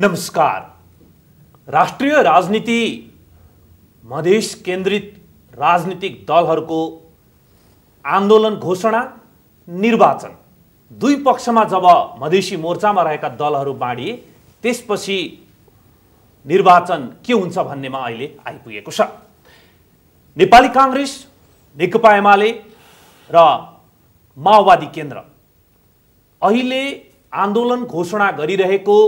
नमस्कार। राष्ट्रिय राजनीति मधेस केन्द्रित राजनीतिक दलहरूको आन्दोलन घोषणा निर्वाचन। दुई पक्षमा जब मधेसी मोर्चामा रहेका दलहरू बाँडिए त्यसपछि निर्वाचन के हुन्छ भन्नेमा अहिले आइपुगेको छ। नेपाली काङ्ग्रेस नेकपा एमाले र माओवादी केन्द्र। अहिले आन्दोलन घोषणा गरिरहेको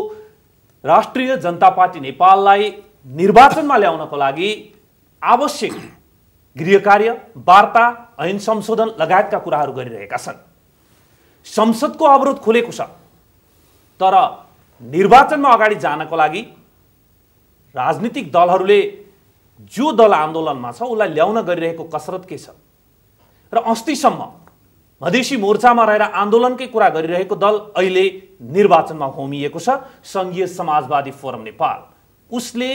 राष्ट्रिय जनता पार्टी नेपाललाई निर्वाचनमा ल्याउनको लागि आवश्यक गृह कार्य वार्ता ऐन संशोधन लगायतका कुराहरू गरिरहेका छन्। संसदको अवरोध खुलेको छ तर निर्वाचनमा अगाडि जानको लागि राजनीतिक दलहरूले जो दल आन्दोलनमा छ उसलाई ल्याउन गरिरहेको कसरत के छ? र अस्तिसम्म मधेसी मोर्चामा रहेर आन्दोलनकै कुरा गरिरहेको दल अहिले निर्वाचनमा होमिएको छ। सङ्घीय समाजवादी फोरम नेपाल। उसले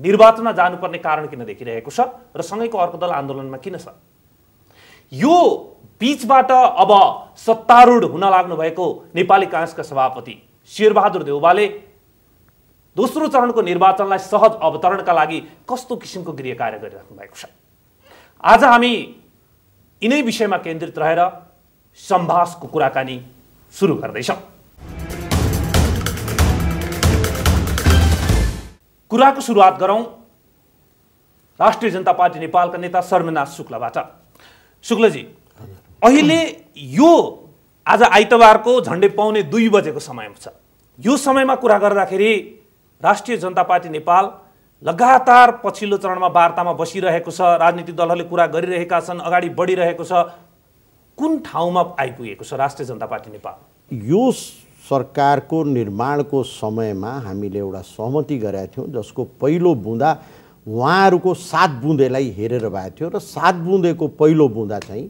निर्वाचनमा जानुपर्ने कारण किन देखिरहेको छ र सँगैको अर्को दल आन्दोलनमा किन छ? यो बिचबाट अब सत्तारूढ हुन लाग्नु भएको नेपाली काङ्ग्रेसका सभापति शेरबहादुर देउबाले दोस्रो चरणको निर्वाचनलाई सहज अवतरणका लागि कस्तो किसिमको गृह कार्य गरिराख्नु भएको छ? आज हामी यिनै विषयमा केन्द्रित रहेर सम्भाषको कुराकानी सुरु गर्दैछौँ। कुराको सुरुवात गरौँ राष्ट्रिय जनता पार्टी नेपालका नेता शर्मनाथ शुक्लबाट। शुक्लजी अहिले यो आज आइतबारको झन्डै पाउने दुई बजेको समय छ। यो समयमा कुरा गर्दाखेरि राष्ट्रिय जनता पार्टी नेपाल लगातार पछिल्लो चरणमा वार्तामा बसिरहेको छ राजनीतिक दलहरूले कुरा गरिरहेका छन् अगाडि बढिरहेको छ। कुन ठाउँमा आइपुगेको छ राष्ट्रिय जनता पार्टी नेपाल? यो सरकारको निर्माणको समयमा हामीले एउटा सहमति गरेका थियौँ जसको पहिलो बुँदा उहाँहरूको सात बुँदेलाई हेरेर भएको थियो र सात बुँदेको पहिलो बुँदा चाहिँ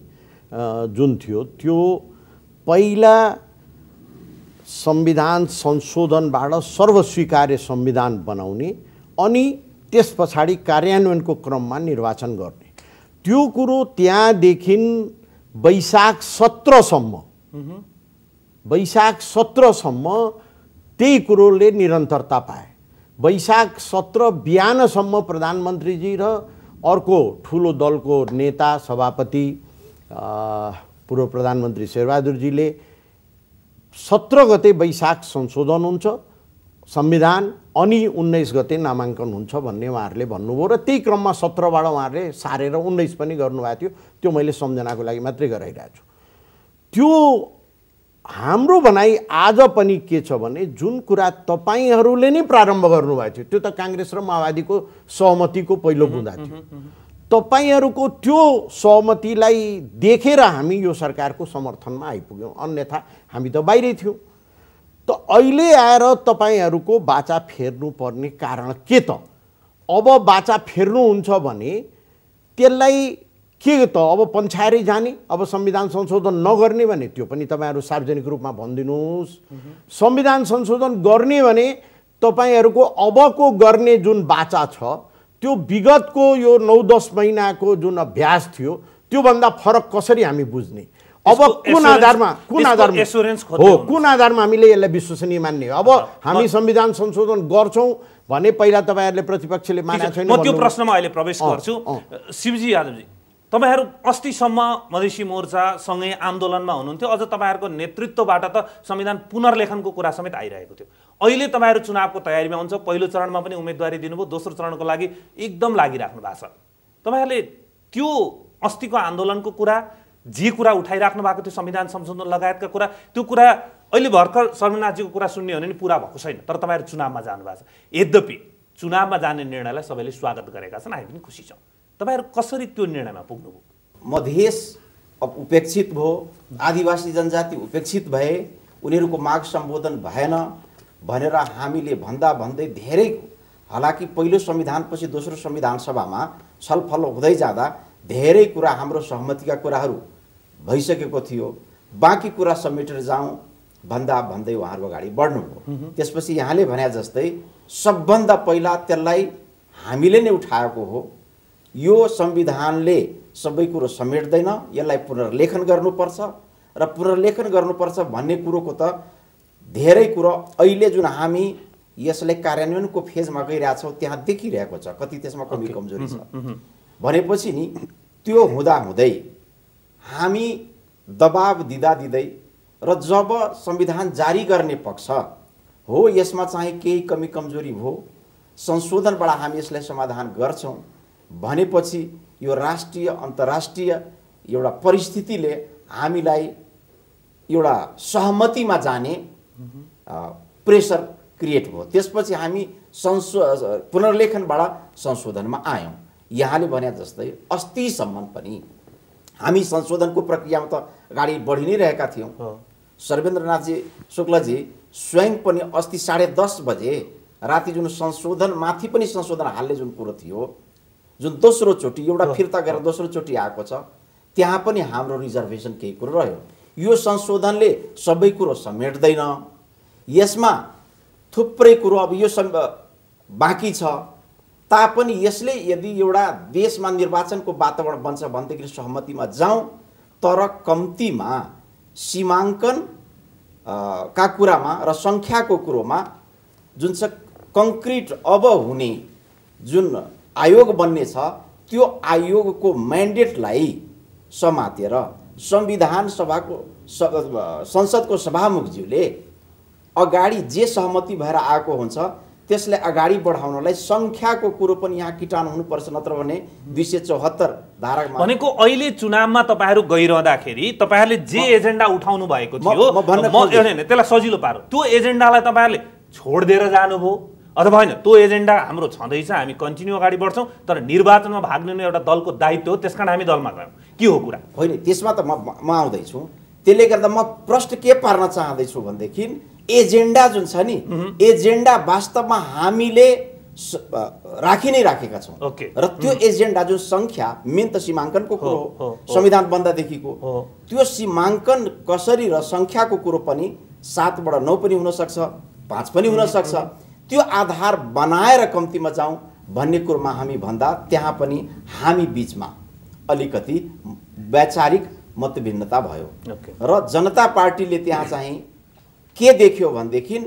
जुन थियो त्यो पहिला संविधान संशोधनबाट सर्वस्वीकार्य संविधान बनाउने अनि त्यस पछाडि कार्यान्वयनको क्रममा निर्वाचन गर्ने। त्यो कुरो त्यहाँदेखि वैशाख सत्रसम्म। वैशाख सत्रसम्म त्यही कुरोले निरन्तरता पाए। वैशाख सत्र बिहानसम्म प्रधानमन्त्रीजी र अर्को ठुलो दलको नेता सभापति पूर्व प्रधानमन्त्री शेरबहादुरजीले सत्र गते वैशाख संशोधन हुन्छ। संविधान अनि उन्नाइस गते नामाङ्कन हुन्छ भन्ने उहाँहरूले भन्नुभयो र त्यही क्रममा सत्रबाट उहाँहरूले सारेर उन्नाइस पनि गर्नुभएको थियो। त्यो मैले सम्झनाको लागि मात्रै गराइरहेको छु। त्यो हाम्रो भनाइ आज पनि के छ भने जुन कुरा तपाईँहरूले नै प्रारम्भ गर्नुभएको थियो त्यो त काङ्ग्रेस र माओवादीको सहमतिको पहिलो बुँदा थियो। तपाईँहरूको त्यो सहमतिलाई देखेर हामी यो सरकारको समर्थनमा आइपुग्यौँ। अन्यथा हामी त बाहिरै थियौँ। त अहिले आएर तपाईँहरूको बाचा फेर्नुपर्ने कारण के त? अब बाचा फेर्नुहुन्छ भने त्यसलाई के त? अब पन्छाएरै जाने अब संविधान संशोधन नगर्ने भने त्यो पनि तपाईँहरू सार्वजनिक रूपमा भनिदिनुहोस्। संविधान संशोधन गर्ने भने तपाईँहरूको अबको गर्ने जुन बाचा छ त्यो विगतको यो नौ दस महिनाको जुन अभ्यास थियो त्योभन्दा फरक कसरी हामी बुझ्ने? अब कुन आधारमा कुन आधारमा? हो कुन आधारमा हामीले यसलाई विश्वसनीय मान्ने अब हामी संविधान संशोधन गर्छौँ भने पहिला तपाईँहरूले प्रतिपक्षले मानेको छैन म त्यो प्रश्नमा अहिले प्रवेश गर्छु। शिवजी यादवजी तपाईँहरू अस्तिसम्म मधेसी मोर्चासँगै आन्दोलनमा हुनुहुन्थ्यो। अझ तपाईँहरूको नेतृत्वबाट त संविधान पुनर्लेखनको कुरा समेत आइरहेको थियो। अहिले तपाईँहरू चुनावको तयारीमा हुन्छ। पहिलो चरणमा पनि उम्मेदवारी दिनुभयो। दोस्रो चरणको लागि एकदम लागिराख्नु भएको छ। तपाईँहरूले त्यो अस्तिको आन्दोलनको कुरा जे कुरा उठाइराख्नु भएको थियो संविधान संशोधन लगायतका कुरा त्यो कुरा अहिले भर्खर शर्मनाथजीको कुरा सुन्ने हो भने पुरा भएको छैन तर तपाईँहरू चुनावमा जानुभएको छ। यद्यपि चुनावमा जाने निर्णयलाई सबैले स्वागत गरेका छन् हामी पनि खुसी छौँ। तपाईँहरू कसरी त्यो निर्णयमा पुग्नुभयो? मधेस अब उपेक्षित भयो आदिवासी जनजाति उपेक्षित भए उनीहरूको माग सम्बोधन भएन भनेर हामीले भन्दा भन्दै धेरै हालाकि पहिलो संविधानपछि दोस्रो संविधान सभामा छलफल हुँदै जाँदा धेरै कुरा हाम्रो सहमतिका कुराहरू भइसकेको थियो। बाँकी कुरा समेटेर जाउँ भन्दा भन्दै उहाँहरू अगाडि बढ्नुभयो। त्यसपछि यहाँले भने जस्तै सबभन्दा पहिला त्यसलाई हामीले नै उठाएको हो। यो संविधानले सबै कुरो समेट्दैन यसलाई पुनर्लेखन गर्नुपर्छ र पुनर्लेखन गर्नुपर्छ भन्ने कुरोको त धेरै कुरो अहिले जुन हामी यसलाई कार्यान्वयनको फेजमा गइरहेछौँ त्यहाँ देखिरहेको छ। कति त्यसमा कमी कमजोरी छ। भनेपछि नि त्यो हुँदा हुँदै हामी दबाब दिँदा दिँदै र जब संविधान जारी गर्ने पक्ष हो यसमा चाहिँ केही कमी कमजोरी भयो संशोधनबाट हामी यसलाई समाधान गर्छौँ भनेपछि यो राष्ट्रिय अन्तर्राष्ट्रिय एउटा परिस्थितिले हामीलाई एउटा सहमतिमा जाने प्रेसर क्रिएट भयो। त्यसपछि हामी संशो पुनर्लेखनबाट संशोधनमा आयौँ। यहाँले भने जस्तै अस्तिसम्म पनि हामी संशोधनको प्रक्रियामा त अगाडि बढी नै रहेका थियौँ। सर्वेन्द्रनाथजी शुक्लजी स्वयं पनि अस्ति साढे दस बजे राति जुन संशोधनमाथि पनि संशोधन हाल्ने जुन कुरो थियो जुन दोस्रो चोटि एउटा फिर्ता गरेर दोस्रो चोटि आएको छ त्यहाँ पनि हाम्रो रिजर्भेसन केही कुरो रह्यो। यो संशोधनले सबै कुरो समेट्दैन। यसमा थुप्रै कुरो अब यो बाँकी छ। तापनि यसले यदि एउटा देशमा निर्वाचनको वातावरण बन्छ भनेदेखि सहमतिमा जाउँ तर कम्तीमा सीमाङ्कन का कुरामा र सङ्ख्याको कुरोमा जुन चाहिँ कङ्क्रिट अब हुने जुन आयोग बन्ने छ त्यो आयोगको म्यान्डेटलाई समातेर संविधान सभाको संसदको सभामुखज्यूले अगाडि जे सहमति भएर आएको हुन्छ त्यसलाई अगाडि बढाउनलाई सङ्ख्याको कुरो पनि यहाँ किटाणु हुनुपर्छ नत्र भने दुई सय चौहत्तर धारामा भनेको अहिले चुनावमा तपाईँहरू गइरहँदाखेरि तपाईँहरूले जे एजेन्डा उठाउनु भएको थियो त्यसलाई सजिलो पारो। त्यो एजेन्डालाई तपाईँहरूले छोडिदिएर जानुभयो अथवा होइन त्यो एजेन्डा हाम्रो छँदैछ हामी कन्टिन्यू अगाडि बढ्छौँ तर निर्वाचनमा भाग लिनु एउटा दलको दायित्व हो त्यस कारण हामी दलमा गयौँ के हो कुरा? होइन त्यसमा त म म- म आउँदैछु। त्यसले गर्दा म प्रश्न के पार्न चाहँदैछु भनेदेखि एजेन्डा जुन छ नि एजेन्डा वास्तवमा हामीले राखी नै राखेका छौँ। र त्यो एजेन्डा जुन सङ्ख्या मेन त सीमाङ्कनको कुरो हो। संविधान बन्दादेखिको। त्यो सीमाङ्कन कसरी र सङ्ख्याको कुरो पनि सातबाट नौ पनि हुनसक्छ पाँच पनि हुनसक्छ त्यो आधार बनाएर कम्तीमा जाउँ भन्ने कुरोमा हामी भन्दा त्यहाँ पनि हामी बिचमा अलिकति वैचारिक मतभिन्नता भयो। र जनता पार्टीले त्यहाँ चाहिँ के देख्यो भनेदेखि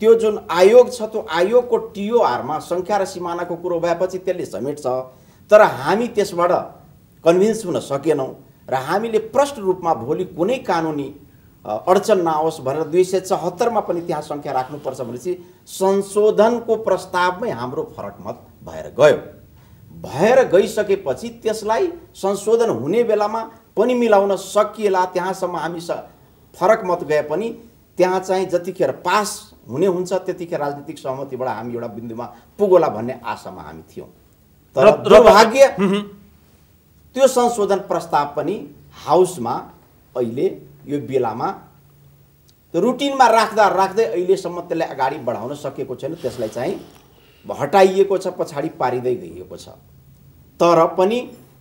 त्यो जुन आयोग छ त्यो आयोगको टिओआरमा सङ्ख्या र सिमानाको कुरो भएपछि त्यसले समेट्छ। तर हामी त्यसबाट कन्भिन्स हुन सकेनौँ र हामीले प्रष्ट रूपमा भोलि कुनै कानुनी अडचन नआओस् भनेर दुई सय चौहत्तरमा पनि त्यहाँ सङ्ख्या राख्नुपर्छ भनेपछि संशोधनको प्रस्तावमै हाम्रो फरक मत भएर गयो। भएर गइसकेपछि त्यसलाई संशोधन हुने बेलामा पनि मिलाउन सकिएला त्यहाँसम्म हामी स फरक मत गए पनि त्यहाँ चाहिँ जतिखेर पास हुने हुन्छ त्यतिखेर राजनीतिक सहमतिबाट हामी एउटा बिन्दुमा पुगोला भन्ने आशामा हामी थियौँ। तर दुर्भाग्य त्यो संशोधन प्रस्ताव पनि हाउसमा अहिले यो बेलामा रुटिनमा राख्दा राख्दै अहिलेसम्म त्यसलाई अगाडि बढाउन सकेको छैन त्यसलाई चाहिँ हटाइएको छ पछाडि पारिँदै गइएको छ। तर पनि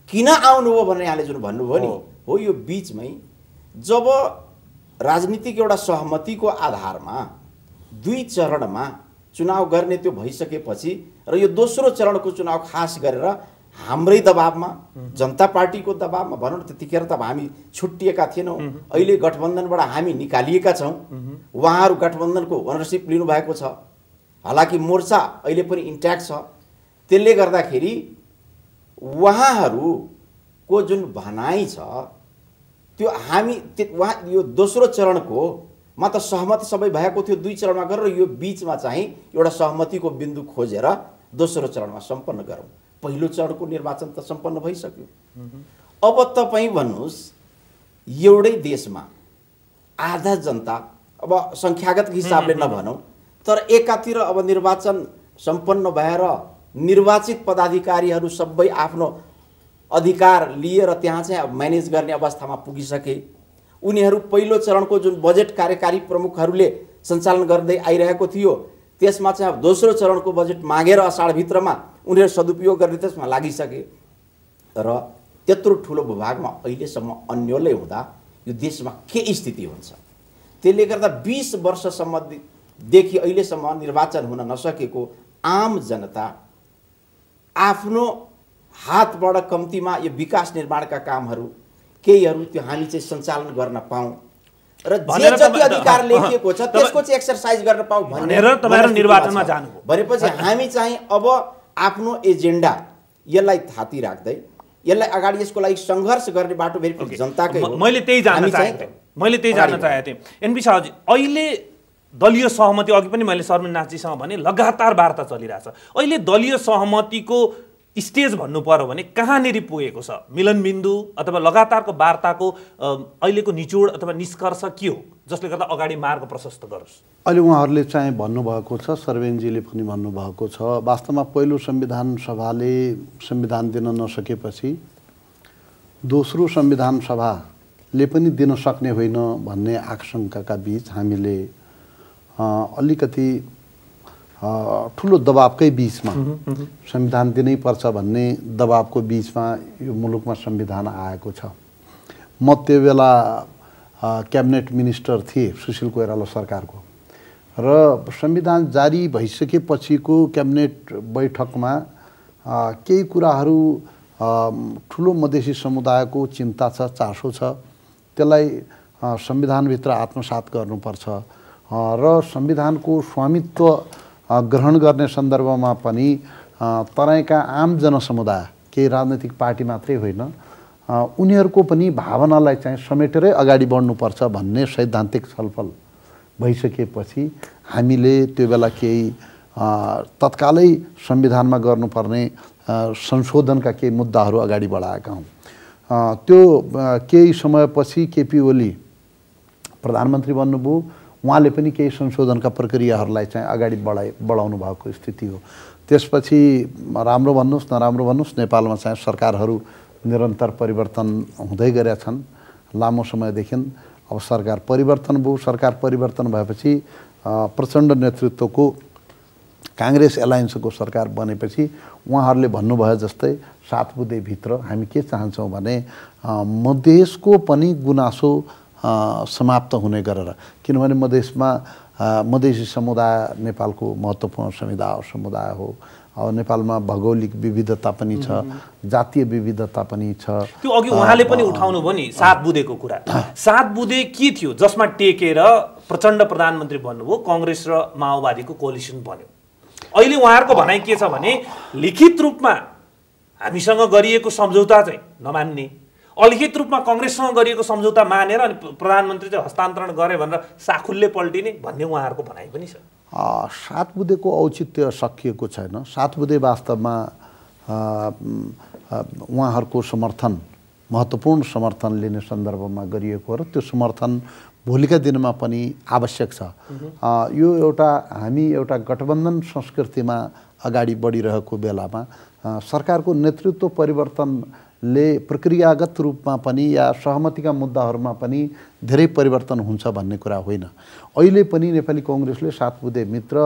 किन आउनुभयो भनेर यहाँले जुन भन्नुभयो नि। हो यो बिचमै जब राजनीतिक एउटा सहमतिको आधारमा दुई चरणमा चुनाव गर्ने त्यो भइसकेपछि र यो दोस्रो चरणको चुनाव खास गरेर हाम्रै दबाबमा जनता पार्टीको दबाबमा भनौँ न त्यतिखेर त अब हामी छुट्टिएका थिएनौँ। अहिले गठबन्धनबाट हामी निकालिएका छौँ। उहाँहरू गठबन्धनको ओनरसिप लिनुभएको छ। हालाकि मोर्चा अहिले पनि इन्ट्याक्ट छ। त्यसले गर्दाखेरि उहाँहरूको जुन भनाइ छ त्यो हामी उहाँ यो दोस्रो चरणको मा त सहमति सबै भएको थियो दुई चरणमा गरेर यो बिचमा चाहिँ एउटा सहमतिको बिन्दु खोजेर दोस्रो चरणमा सम्पन्न गरौँ। पहिलो चरणको निर्वाचन त सम्पन्न भइसक्यो। अब तपाईँ भन्नुहोस् एउटै देशमा आधा जनता अब सङ्ख्यागत हिसाबले नभनौँ तर एकातिर अब निर्वाचन सम्पन्न भएर निर्वाचित पदाधिकारीहरू सबै आफ्नो अधिकार लिएर त्यहाँ चाहिँ अब म्यानेज गर्ने अवस्थामा पुगिसके। उनीहरू पहिलो चरणको जुन बजेट कार्यकारी प्रमुखहरूले सञ्चालन गर्दै आइरहेको थियो त्यसमा चाहिँ अब दोस्रो चरणको बजेट मागेर असाढभित्रमा उनीहरू सदुपयोग गर्ने त्यसमा लागिसके। र त्यत्रो ठुलो भूभागमा अहिलेसम्म अन्यलै हुँदा यो देशमा के स्थिति हुन्छ? त्यसले गर्दा बिस वर्षसम्मदेखि अहिलेसम्म निर्वाचन हुन नसकेको आम जनता आफ्नो हातबाट कम्तीमा यो विकास निर्माणका कामहरू केहीहरू त्यो हामी चाहिँ सञ्चालन गर्न पाऊँ र जति अधिकार लेखिएको छ त्यसको चाहिँ एक्सर्साइज गर्न पाऊ भनेर तपाईँहरू निर्वाचनमा। जानुभयो। भनेपछि हामी चाहिँ अब आफ्नो एजेन्डा यसलाई थाती राख्दै यसलाई अगाडि यसको लागि सङ्घर्ष गर्ने बाटो फेरि। जनताकै मैले त्यही जान्न चाहेको थिएँ मैले त्यही जान्न चाहेको थिएँ एनपी शाहजी अहिले दलीय सहमति अघि पनि मैले शर्मिन नाथजीसँग भने लगातार वार्ता चलिरहेछ अहिले दलीय सहमतिको स्टेज भन्नु पर्यो भने कहाँनिर पुगेको छ? मिलनबिन्दु अथवा लगातारको वार्ताको अहिलेको निचोड अथवा निष्कर्ष के हो? जसले गर्दा अगाडि मार्ग प्रशस्त गरोस्। अहिले उहाँहरूले चाहिँ भन्नुभएको छ सर्वेनजीले पनि भन्नुभएको छ वास्तवमा पहिलो संविधान सभाले संविधान दिन नसकेपछि दोस्रो संविधान सभाले पनि दिन सक्ने होइन भन्ने आशङ्काका बिच हामीले अलिकति ठुलो दबावकै बिचमा संविधान दिनै पर्छ भन्ने दबावको बिचमा यो मुलुकमा संविधान आएको छ। म त्यो बेला क्याबिनेट मिनिस्टर थिएँ सुशील कोइराला सरकारको। र संविधान जारी भइसकेपछिको क्याबिनेट बैठकमा केही कुराहरू ठुलो मधेसी समुदायको चिन्ता छ चासो छ। त्यसलाई संविधानभित्र आत्मसात गर्नुपर्छ। र संविधानको स्वामित्व ग्रहण गर्ने सन्दर्भमा पनि तराईका आम जनसमुदाय केही राजनैतिक पार्टी मात्रै होइन उनीहरूको पनि भावनालाई चाहिँ समेटेरै अगाडि बढ्नुपर्छ भन्ने सैद्धान्तिक छलफल भइसकेपछि हामीले त्यो बेला केही तत्कालै संविधानमा गर्नुपर्ने संशोधनका केही मुद्दाहरू अगाडि बढाएका हौँ त्यो केही समयपछि केपी ओली प्रधानमन्त्री बन्नुभयो उहाँले पनि केही संशोधनका प्रक्रियाहरूलाई चाहिँ अगाडि बढाइ बढाउनु भएको स्थिति हो। त्यसपछि राम्रो भन्नुहोस् नराम्रो भन्नुहोस् नेपालमा चाहिँ सरकारहरू निरन्तर परिवर्तन हुँदै गरेका छन्। लामो समयदेखि अब सरकार परिवर्तन भयो सरकार परिवर्तन भएपछि प्रचण्ड नेतृत्वको काङ्ग्रेस एलायन्सको सरकार बनेपछि उहाँहरूले भन्नुभयो जस्तै सात बुँदेभित्र हामी के चाहन्छौँ भने मधेसको पनि गुनासो समाप्त हुने गरेर। किनभने मधेसमा मधेसी समुदाय नेपालको महत्त्वपूर्ण समुदाय समुदाय हो। अब नेपालमा भौगोलिक विविधता पनि छ जातीय विविधता पनि छ। त्यो अघि उहाँले पनि उठाउनु भयो नि सात बुधेको कुरा। सात बुधे के थियो जसमा टेकेर प्रचण्ड प्रधानमन्त्री बन्नुभयो कङ्ग्रेस र माओवादीको कोलिसन बन्यो। अहिले उहाँहरूको भनाइ के छ भने लिखित रूपमा हामीसँग गरिएको सम्झौता चाहिँ नमान्ने। अलिखित रूपमा कङ्ग्रेससँग गरिएको सम्झौता मानेर अनि प्रधानमन्त्री चाहिँ हस्तान्तरण गरे भनेर साखुल्ले पल्टिने भन्ने उहाँहरूको भनाइ पनि छ। सात बुधेको औचित्य सकिएको छैन। सात बुधे वास्तवमा उहाँहरूको समर्थन महत्त्वपूर्ण समर्थन लिने सन्दर्भमा गरिएको र त्यो समर्थन भोलिका दिनमा पनि आवश्यक छ। यो एउटा हामी एउटा गठबन्धन संस्कृतिमा अगाडि बढिरहेको बेलामा सरकारको नेतृत्व परिवर्तनले प्रक्रियागत रूपमा पनि या सहमतिका मुद्दाहरूमा पनि धेरै परिवर्तन हुन्छ भन्ने कुरा होइन। अहिले पनि नेपाली कङ्ग्रेसले सात बुधे मित्र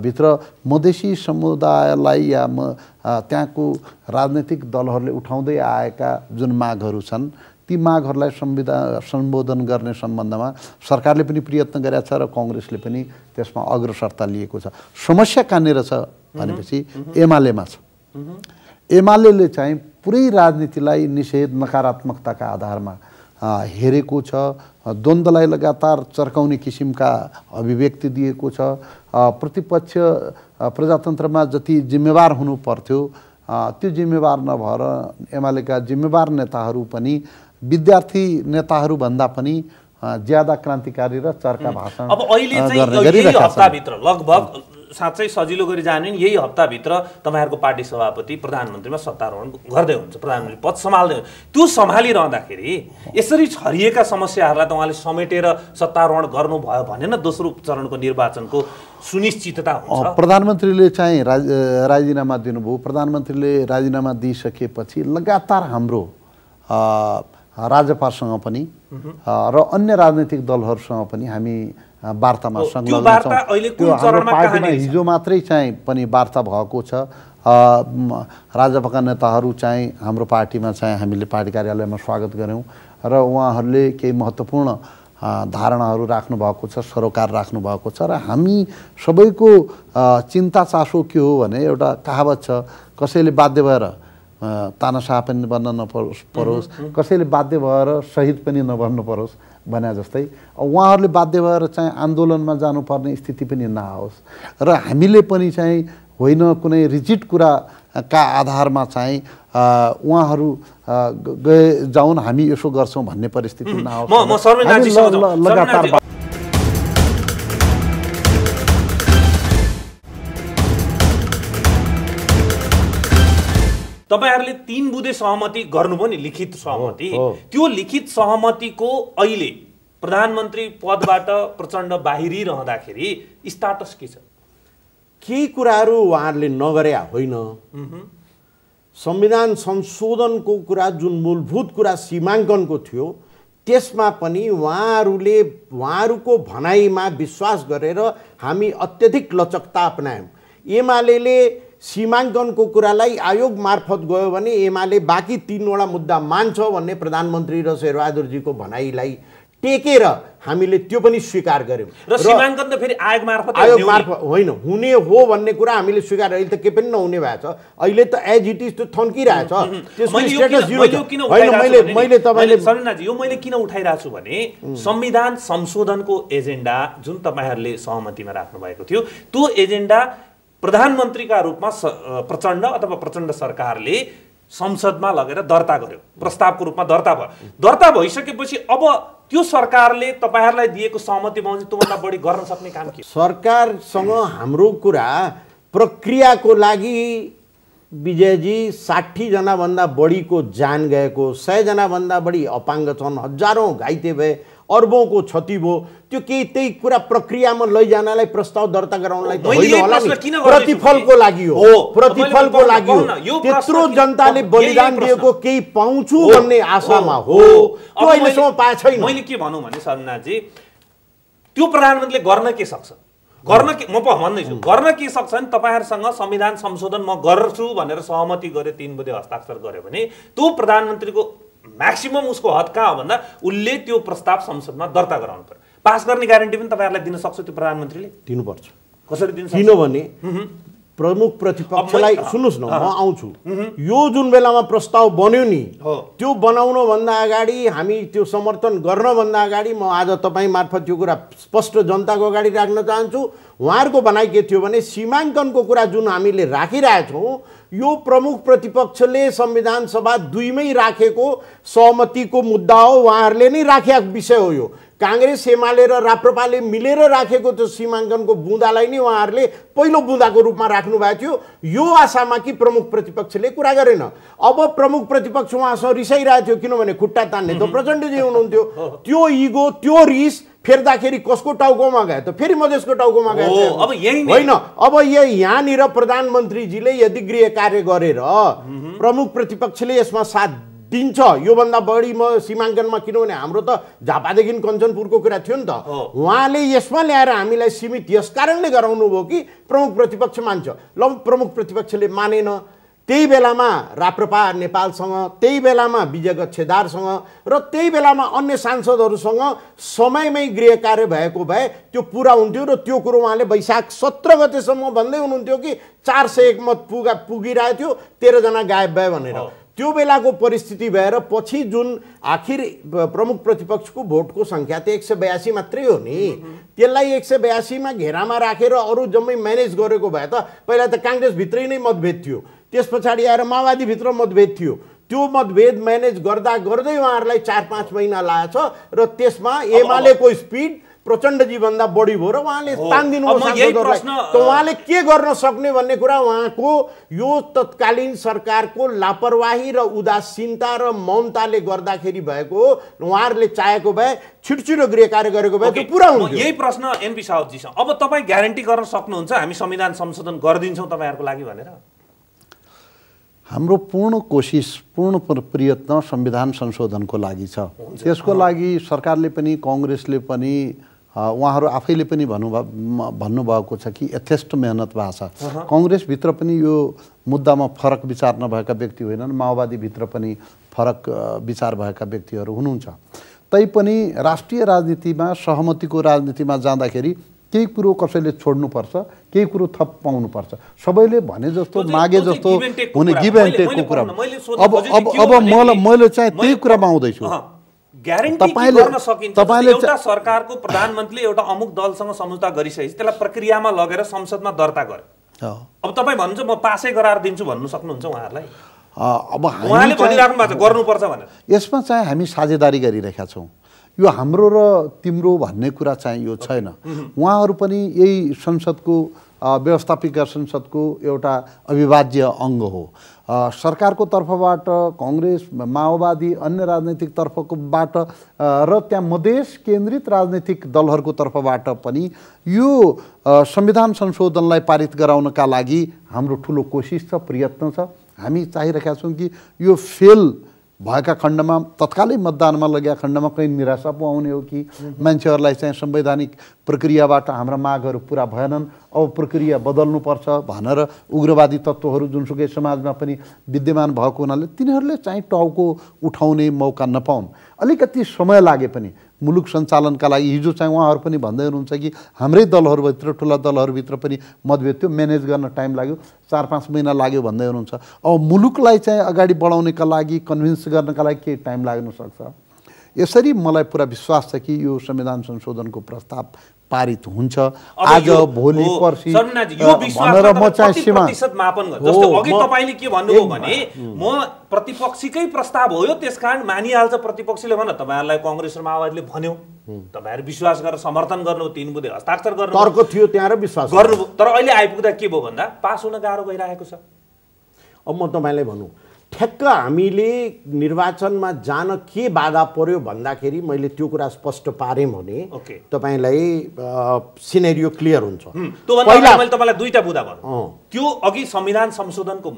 भित्र मधेसी समुदायलाई या म त्यहाँको राजनैतिक दलहरूले उठाउँदै आएका जुन मागहरू छन् ती मागहरूलाई संविधान सम्बोधन गर्ने सम्बन्धमा सरकारले पनि प्रयत्न गरेका छ र कङ्ग्रेसले पनि त्यसमा अग्रसरता लिएको छ। समस्या कहाँनिर छ भनेपछि एमालेमा छ। एमाले चाहिँ पुरै राजनीतिलाई निषेध नकारात्मकताका आधारमा हेरेको छ द्वन्द्वलाई लगातार चर्काउने किसिमका अभिव्यक्ति दिएको छ प्रतिपक्ष प्रजातन्त्रमा जति जिम्मेवार हुनु पर्थ्यो त्यो जिम्मेवार नभएर एमालेका जिम्मेवार नेताहरू पनि विद्यार्थी नेताहरूभन्दा पनि ज्यादा क्रान्तिकारी र चर्का भाषण अब अहिले चाहिँ। हप्ताभित्र लगभग साँच्चै सजिलो गरी जाने नि यही हप्ताभित्र तपाईँहरूको पार्टी सभापति प्रधानमन्त्रीमा सत्तारोहण गर्दै हुन्छ प्रधानमन्त्री पद सम्हाल्दै हुन्छ त्यो सम्हालिरहँदाखेरि यसरी छरिएका समस्याहरूलाई त उहाँले समेटेर सत्तारोहण गर्नुभयो भने न दोस्रो चरणको निर्वाचनको सुनिश्चितता हुन्छ। प्रधानमन्त्रीले चाहिँ राज राजीनामा दिनुभयो। प्रधानमन्त्रीले राजीनामा दिइसकेपछि लगातार हाम्रो राजपासँग पनि र अन्य राजनैतिक दलहरूसँग पनि हामी वार्तामा संलग्न छौँ? हिजो मात्रै चाहिँ पनि वार्ता भएको छ। राजपाका नेताहरू चाहिँ हाम्रो पार्टीमा चाहिँ हामीले पार्टी कार्यालयमा स्वागत गऱ्यौँ र उहाँहरूले केही महत्त्वपूर्ण धारणाहरू राख्नु भएको छ सरोकार राख्नु भएको छ र हामी सबैको चिन्ता चासो के हो भने एउटा कहावत छ कसैले बाध्य भएर अ, तानाशाह पनि बन्न नपरोस् परोस् कसैले बाध्य भएर शहीद पनि नबन्नु परोस्। भने जस्तै उहाँहरूले बाध्य भएर चाहिँ आन्दोलनमा जानुपर्ने स्थिति पनि नआओस्। र हामीले पनि चाहिँ होइन कुनै रिजिट कुराका आधारमा चाहिँ उहाँहरू गए जाउन् हामी यसो गर्छौँ भन्ने परिस्थिति नआओस्। लगातार तपाईँहरूले तिन बुधे सहमति गर्नुभयो नि लिखित सहमति। त्यो लिखित सहमतिको अहिले प्रधानमन्त्री पदबाट प्रचण्ड बाहिरिरहँदाखेरि स्टाटस के छ? केही कुराहरू उहाँहरूले नगरे होइन? संविधान संशोधनको कुरा जुन मूलभूत कुरा सीमाङ्कनको थियो त्यसमा पनि उहाँहरूले उहाँहरूको भनाइमा विश्वास गरेर हामी अत्यधिक लचकता अपनायौँ। एमाले सीमाङ्कनको कुरालाई आयोग मार्फत गयो भने एमाले बाँकी तिनवटा मुद्दा मान्छ भन्ने प्रधानमन्त्री र शेरबहादुरजीको भनाइलाई टेकेर हामीले त्यो पनि स्वीकार गऱ्यौँ। र सीमाङ्कन त फेरि आयोग मार्फत आयोग मार्फत होइन हुने हो भन्ने कुरा हामीले स्वीकार अहिले त केही पनि नहुने भएको छ। अहिले त एज इट इज त्यो थन्किरहेछ। त्यसको स्टेटस जिरो होइन मैले मैले तपाईँले सरनाजी, यो मैले किन उठाइरहेको छु भने संविधान संशोधनको एजेन्डा जुन तपाईँहरूले सहमतिमा राख्नु भएको थियो त्यो एजेन्डा प्रधानमन्त्रीका रूपमा प्रचण्ड अथवा प्रचण्ड सरकारले संसदमा लगेर दर्ता गर्यो प्रस्तावको रूपमा दर्ता भयो दर्ता भइसकेपछि अब त्यो सरकारले तपाईँहरूलाई दिएको सहमतिमा चाहिँ त्योभन्दा बढी गर्न सक्ने काम के? सरकारसँग हाम्रो कुरा प्रक्रियाको लागि विजयजी साठीजनाभन्दा बढीको ज्यान गएको सयजनाभन्दा बढी अपाङ्ग छन् हजारौँ घाइते भए अर्बौँको क्षति भयो। त्यो केही त्यही कुरा प्रक्रियामा लैजानलाई प्रस्ताव दर्ता गराउनलाई नि। प्रतिफलको लागि हो। प्रतिफलको लागि हो। त्यत्रो जनताले बलिदान। दिएको केही पाउँछु भन्ने आशामा हो। त्यो अहिलेसम्म पाएको छैन। मैले के भनौँ भने शरणनाथजी त्यो प्रधानमन्त्रीले गर्न के सक्छ? गर्न के म प भन्दैछु गर्न के सक्छ भने तपाईँहरूसँग संविधान संशोधन म गर्छु भनेर सहमति गर्यो तिन बुधे हस्ताक्षर गर्यो भने त्यो प्रधानमन्त्रीको म्याक्सिमम उसको हद कहाँ हो भन्दा उसले त्यो प्रस्ताव संसदमा दर्ता गराउनु पर्यो पास गर्ने ग्यारेन्टी पनि तपाईँहरूलाई दिन सक्छ त्यो प्रधानमन्त्रीले? दिनुपर्छ। कसरी दिन किनभने प्रमुख प्रतिपक्षलाई सुन्नुहोस् न म आउँछु। यो जुन बेलामा प्रस्ताव बन्यो नि। त्यो बनाउनभन्दा अगाडि हामी त्यो समर्थन गर्नभन्दा अगाडि म आज तपाईँ मार्फत त्यो कुरा स्पष्ट जनताको अगाडि राख्न चाहन्छु। उहाँहरूको भनाइ के थियो भने सीमाङ्कनको कुरा जुन हामीले राखिरहेछौँ यो प्रमुख प्रतिपक्षले संविधान सभा दुईमै राखेको सहमतिको मुद्दा हो उहाँहरूले नै राखेको विषय हो यो। काङ्ग्रेस एमाले र राप्रपाले मिलेर राखेको त्यो सीमाङ्कनको बुँदालाई नै उहाँहरूले पहिलो बुँदाको रूपमा राख्नु भएको थियो। यो आशामा कि प्रमुख प्रतिपक्षले कुरा गरेन। अब प्रमुख प्रतिपक्ष उहाँसँग रिसाइरहेको थियो किनभने खुट्टा तान्ने त प्रचण्डजी हुनुहुन्थ्यो। त्यो इगो त्यो रिस फेर्दाखेरि कसको टाउकोमा गयो त फेरि मधेसको टाउकोमा गयो हो, अब यही होइन अब यो यहाँनिर प्रधानमन्त्रीजीले यदि गृह कार्य गरेर प्रमुख प्रतिपक्षले यसमा साथ दिन्छ योभन्दा बढी म सीमाङ्कनमा किनभने हाम्रो त झापादेखि कञ्चनपुरको कुरा थियो नि त। उहाँले यसमा ल्याएर हामीलाई सीमित यस कारणले गराउनु भयो कि प्रमुख प्रतिपक्ष मान्छ। ल प्रमुख प्रतिपक्षले मानेन त्यही बेलामा राप्रपा नेपालसँग त्यही बेलामा विजय गच्छेदारसँग र त्यही बेलामा अन्य सांसदहरूसँग समयमै गृह कार्य भएको भए त्यो पुरा हुन्थ्यो र त्यो कुरो उहाँले वैशाख सत्र गतेसम्म भन्दै हुनुहुन्थ्यो कि चार सय एक मत पुगा पुगिरहेको थियो तेह्रजना गायब भए भनेर। त्यो बेलाको परिस्थिति भएर पछि जुन आखिर प्रमुख प्रतिपक्षको भोटको सङ्ख्या त एक सय बयासी मात्रै हो नि। त्यसलाई एक सय बयासीमा घेरामा राखेर अरू जम्मै म्यानेज गरेको भए त पहिला त काङ्ग्रेसभित्रै नै मतभेद थियो। त्यस पछाडि आएर माओवादीभित्र मतभेद थियो। त्यो मतभेद म्यानेज गर्दा गर्दै उहाँहरूलाई चार पाँच महिना लागेछ र त्यसमा एमालेको स्पिड प्रचण्डजीभन्दा बढी भयो र उहाँले त उहाँले के गर्न सक्ने भन्ने कुरा उहाँको यो तत्कालीन सरकारको लापरवाही र उदासीनता र मौनताले गर्दाखेरि भएको हो। उहाँहरूले चाहेको भए छिटछिटो गृह कार्य गरेको भए त्यो पुरा हुन्थ्यो। यही प्रश्न एनपी साउदजीसँग अब तपाईँ ग्यारेन्टी गर्न सक्नुहुन्छ हामी संविधान संशोधन गरिदिन्छौँ तपाईँहरूको लागि भनेर। हाम्रो पूर्ण कोसिस पूर्ण प्र- प्रयत्न संविधान संशोधनको लागि छ। त्यसको लागि सरकारले पनि कङ्ग्रेसले पनि उहाँहरू आफैले पनि भन्नुभयो म- भन्नुभएको छ कि यथेष्ट मेहनत भएको छ। कङ्ग्रेसभित्र पनि यो मुद्दामा फरक विचार नभएका व्यक्ति होइनन् माओवादीभित्र पनि फरक विचार भएका व्यक्तिहरू हुनुहुन्छ। तैपनि राष्ट्रिय राजनीतिमा सहमतिको राजनीतिमा जाँदाखेरि केही कुरो कसैले छोड्नुपर्छ केही कुरो थप पाउनुपर्छ। सबैले भने जस्तो मागे जस्तो हुने। गिभ एन्ड टेकको कुरा अब अब अब मलाई मैले चाहिँ त्यही कुरामा आउँदैछु। एउटा सरकारको प्रधानमन्त्रीले एउटा अमुक दलसँग सम्झौता गरिसकेपछि त्यसलाई प्रक्रियामा लगेर संसदमा दर्ता गर्यो अँ। अब तपाईँ भन्नुहुन्छ म पासै गराएर दिन्छु भन्नु सक्नुहुन्छ उहाँहरूलाई? अब गर्नुपर्छ भनेर। यसमा चाहिँ हामी साझेदारी गरिरहेका छौँ। यो हाम्रो र तिम्रो भन्ने कुरा चाहिँ यो छैन। उहाँहरू पनि यही संसदको व्यवस्थापिका संसदको एउटा अविभाज्य अङ्ग हो। सरकारको तर्फबाट कङ्ग्रेस माओवादी अन्य राजनैतिक तर्फकोबाट र त्यहाँ मधेस केन्द्रित राजनैतिक दलहरूको तर्फबाट पनि यो संविधान संशोधनलाई पारित गराउनका लागि हाम्रो ठुलो कोसिस छ प्रयत्न छ। हामी चाहिरहेका छौँ कि यो फेल भएका खण्डमा तत्कालै मतदानमा लगेका खण्डमा कहीँ निराशा पो आउने हो कि? मान्छेहरूलाई चाहिँ संवैधानिक प्रक्रियाबाट हाम्रा मागहरू पुरा भएनन्। अब प्रक्रिया बदल्नुपर्छ भनेर उग्रवादी तत्त्वहरू जुनसुकै समाजमा पनि विद्यमान भएको हुनाले तिनीहरूले चाहिँ टाउको उठाउने मौका नपाउन्। अलिकति समय लागे पनि मुलुक सञ्चालनका लागि हिजो चाहिँ उहाँहरू पनि भन्दै हुनुहुन्छ कि हाम्रै दलहरूभित्र ठुला दलहरूभित्र पनि मतभेद थियो म्यानेज गर्न टाइम लाग्यो चार पाँच महिना लाग्यो भन्दै हुनुहुन्छ। अब मुलुकलाई चाहिँ अगाडि बढाउनेका लागि कन्भिन्स गर्नका लागि केही टाइम लाग्न सक्छ? यसरी मलाई पुरा विश्वास छ कि यो संविधान संशोधनको प्रस्ताव पारित हुन्छ। आज भोलि पर्सि भनेर म चाहिँ सीमा प्रतिशत मापन जस्तै अघि तपाईँले के भन्नुभयो भने म प्रतिपक्षीकै प्रस्ताव हो यो त्यसकारण मानिहाल्छ प्रतिपक्षीले भन तपाईँहरूलाई कङ्ग्रेस र माओवादीले भन्यो। तपाईँहरू विश्वास गरेर समर्थन गर्नु तिन बुधे हस्ताक्षर गर्नु। तर्क थियो त्यहाँ र विश्वास गर्नु तर अहिले आइपुग्दा के भयो भन्दा पास हुन गाह्रो भइरहेको छ। अब म तपाईँलाई भनौँ ठ्याक्क हामीले निर्वाचनमा जान के बाधा पर्यो भन्दाखेरि मैले त्यो कुरा स्पष्ट पारेँ भने ओके। तपाईँलाई सिनेरियो क्लियर हुन्छ। मैले तपाईँलाई दुईटा बुदा भन्नु। त्यो अघि संविधान संशोधनको